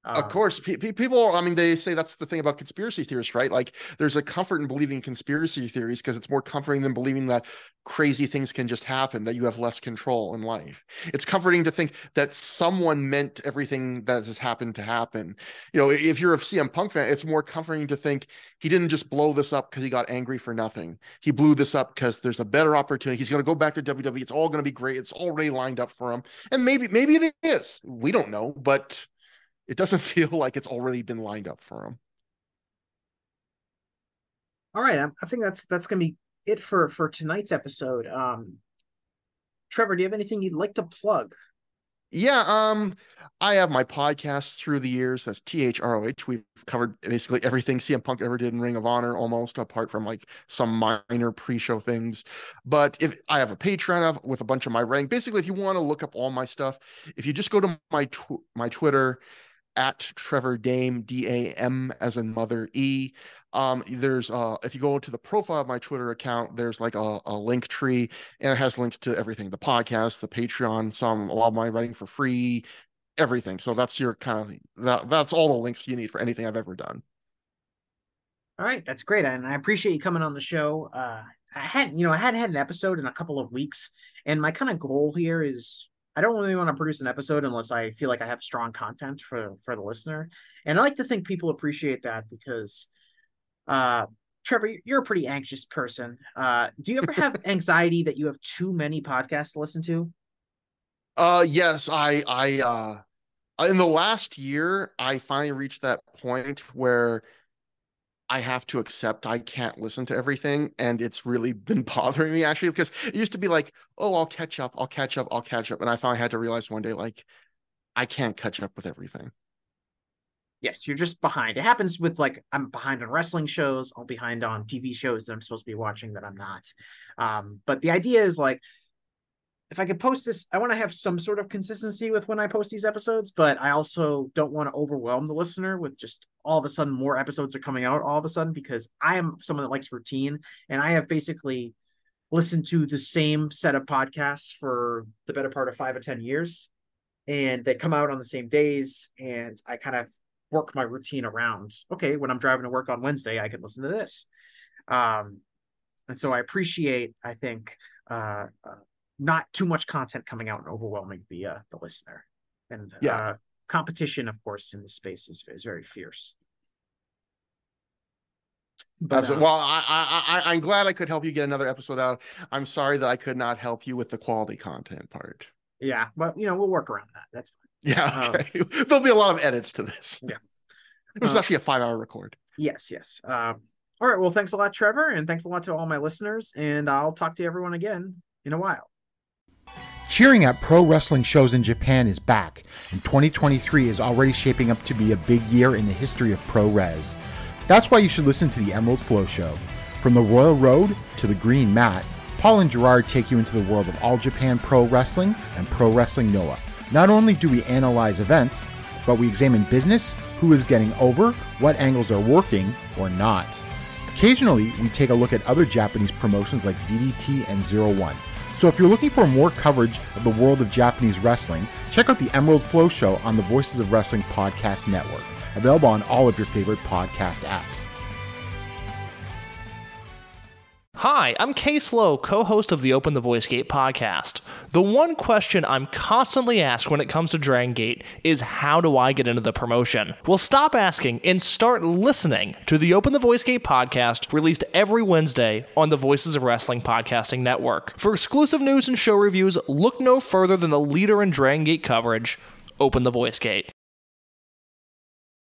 Um, of course, pe- people. I mean, they say that's the thing about conspiracy theories, right? Like, there's a comfort in believing conspiracy theories because it's more comforting than believing that crazy things can just happen, that you have less control in life. It's comforting to think that someone meant everything that has happened to happen. You know, if you're a CM Punk fan, it's more comforting to think he didn't just blow this up because he got angry for nothing. He blew this up because there's a better opportunity. He's going to go back to WWE. It's all going to be great. It's already lined up for him, and maybe maybe it is. We don't know, but it doesn't feel like it's already been lined up for him. All right, I think that's that's gonna be it for for tonight's episode. Um, Trevor, do you have anything you'd like to plug? Yeah, um, I have my podcast through the years. That's T H R O H. We've covered basically everything CM Punk ever did in Ring of Honor, almost apart from like some minor pre-show things. But if I have a Patreon with a bunch of my rank, basically, if you want to look up all my stuff, if you just go to my tw- my Twitter at Trevor Dame, D A M as in mother E. Um, there's uh, if you go to the profile of my Twitter account, there's like a, a Linktree and it has links to everything the podcast, the Patreon, some a lot of my writing for free, everything. So that's your kind of that that's all the links you need for anything I've ever done. All right, that's great, and I appreciate you coming on the show. Uh, I hadn't, you know, I hadn't had an episode in a couple of weeks, and my kind of goal here is I don't really want to produce an episode unless I feel like I have strong content for for the listener. And I like to think people appreciate that because uh Trevor, you're a pretty anxious person. Uh do you ever have anxiety that you have too many podcasts to listen to? Uh yes, I I uh in the last year I finally reached that point where I have to accept I can't listen to everything. And it's really been bothering me actually because it used to be like, oh, I'll catch up, I'll catch up, I'll catch up. And I finally had to realize one day, like, I can't catch up with everything. Yes, you're just behind. It happens with like I'm behind on wrestling shows, I'm behind on TV shows that I'm supposed to be watching that I'm not. Um, but the idea is like if I could post this, I want to have some sort of consistency with when I post these episodes, but I also don't want to overwhelm the listener with just all of a sudden more episodes are coming out all of a sudden because I am someone that likes routine and I have basically listened to the same set of podcasts for the better part of five or 10 years. And they come out on the same days, and I kind of work my routine around. Okay, when I'm driving to work on Wednesday, I can listen to this. Um, and so I appreciate, I think, uh, uh not too much content coming out and overwhelming the uh, the listener. And yeah. Uh, competition, of course, in this space is, is very fierce. But, uh, well, I, I, I'm glad I could help you get another episode out. I'm sorry that I could not help you with the quality content part. Yeah, but you know we'll work around that. That's fine. Yeah, um, okay. Um, there'll be a lot of edits to this. Yeah, it was uh, actually a five-hour record. Yes, yes. Um, all right. Well, thanks a lot, Trevor, and thanks a lot to all my listeners. And I'll talk to everyone again in a while. Cheering at pro wrestling shows in Japan is back, and 2023 is already shaping up to be a big year in the history of pro res. That's why you should listen to the Emerald Flow Show. From the Royal Road to the Green Mat, Paul and Gerard take you into the world of All Japan Pro Wrestling and Pro Wrestling Noah. Not only do we analyze events, but we examine business, who is getting over, what angles are working or not. Occasionally, we take a look at other Japanese promotions like DDT and Zero One. So if you're looking for more coverage of the world of Japanese wrestling, check out the Emerald Flow Show on the Voices of Wrestling Podcast Network, available on all of your favorite podcast apps. Hi, I'm Case Lowe, co host of the Open the Voice Gate podcast. The one question I'm constantly asked when it comes to Dragon Gate is how do I get into the promotion? Well, stop asking and start listening to the Open the Voice Gate podcast released every Wednesday on the Voices of Wrestling Podcasting Network. For exclusive news and show reviews, look no further than the leader in Dragon Gate coverage, Open the Voice Gate.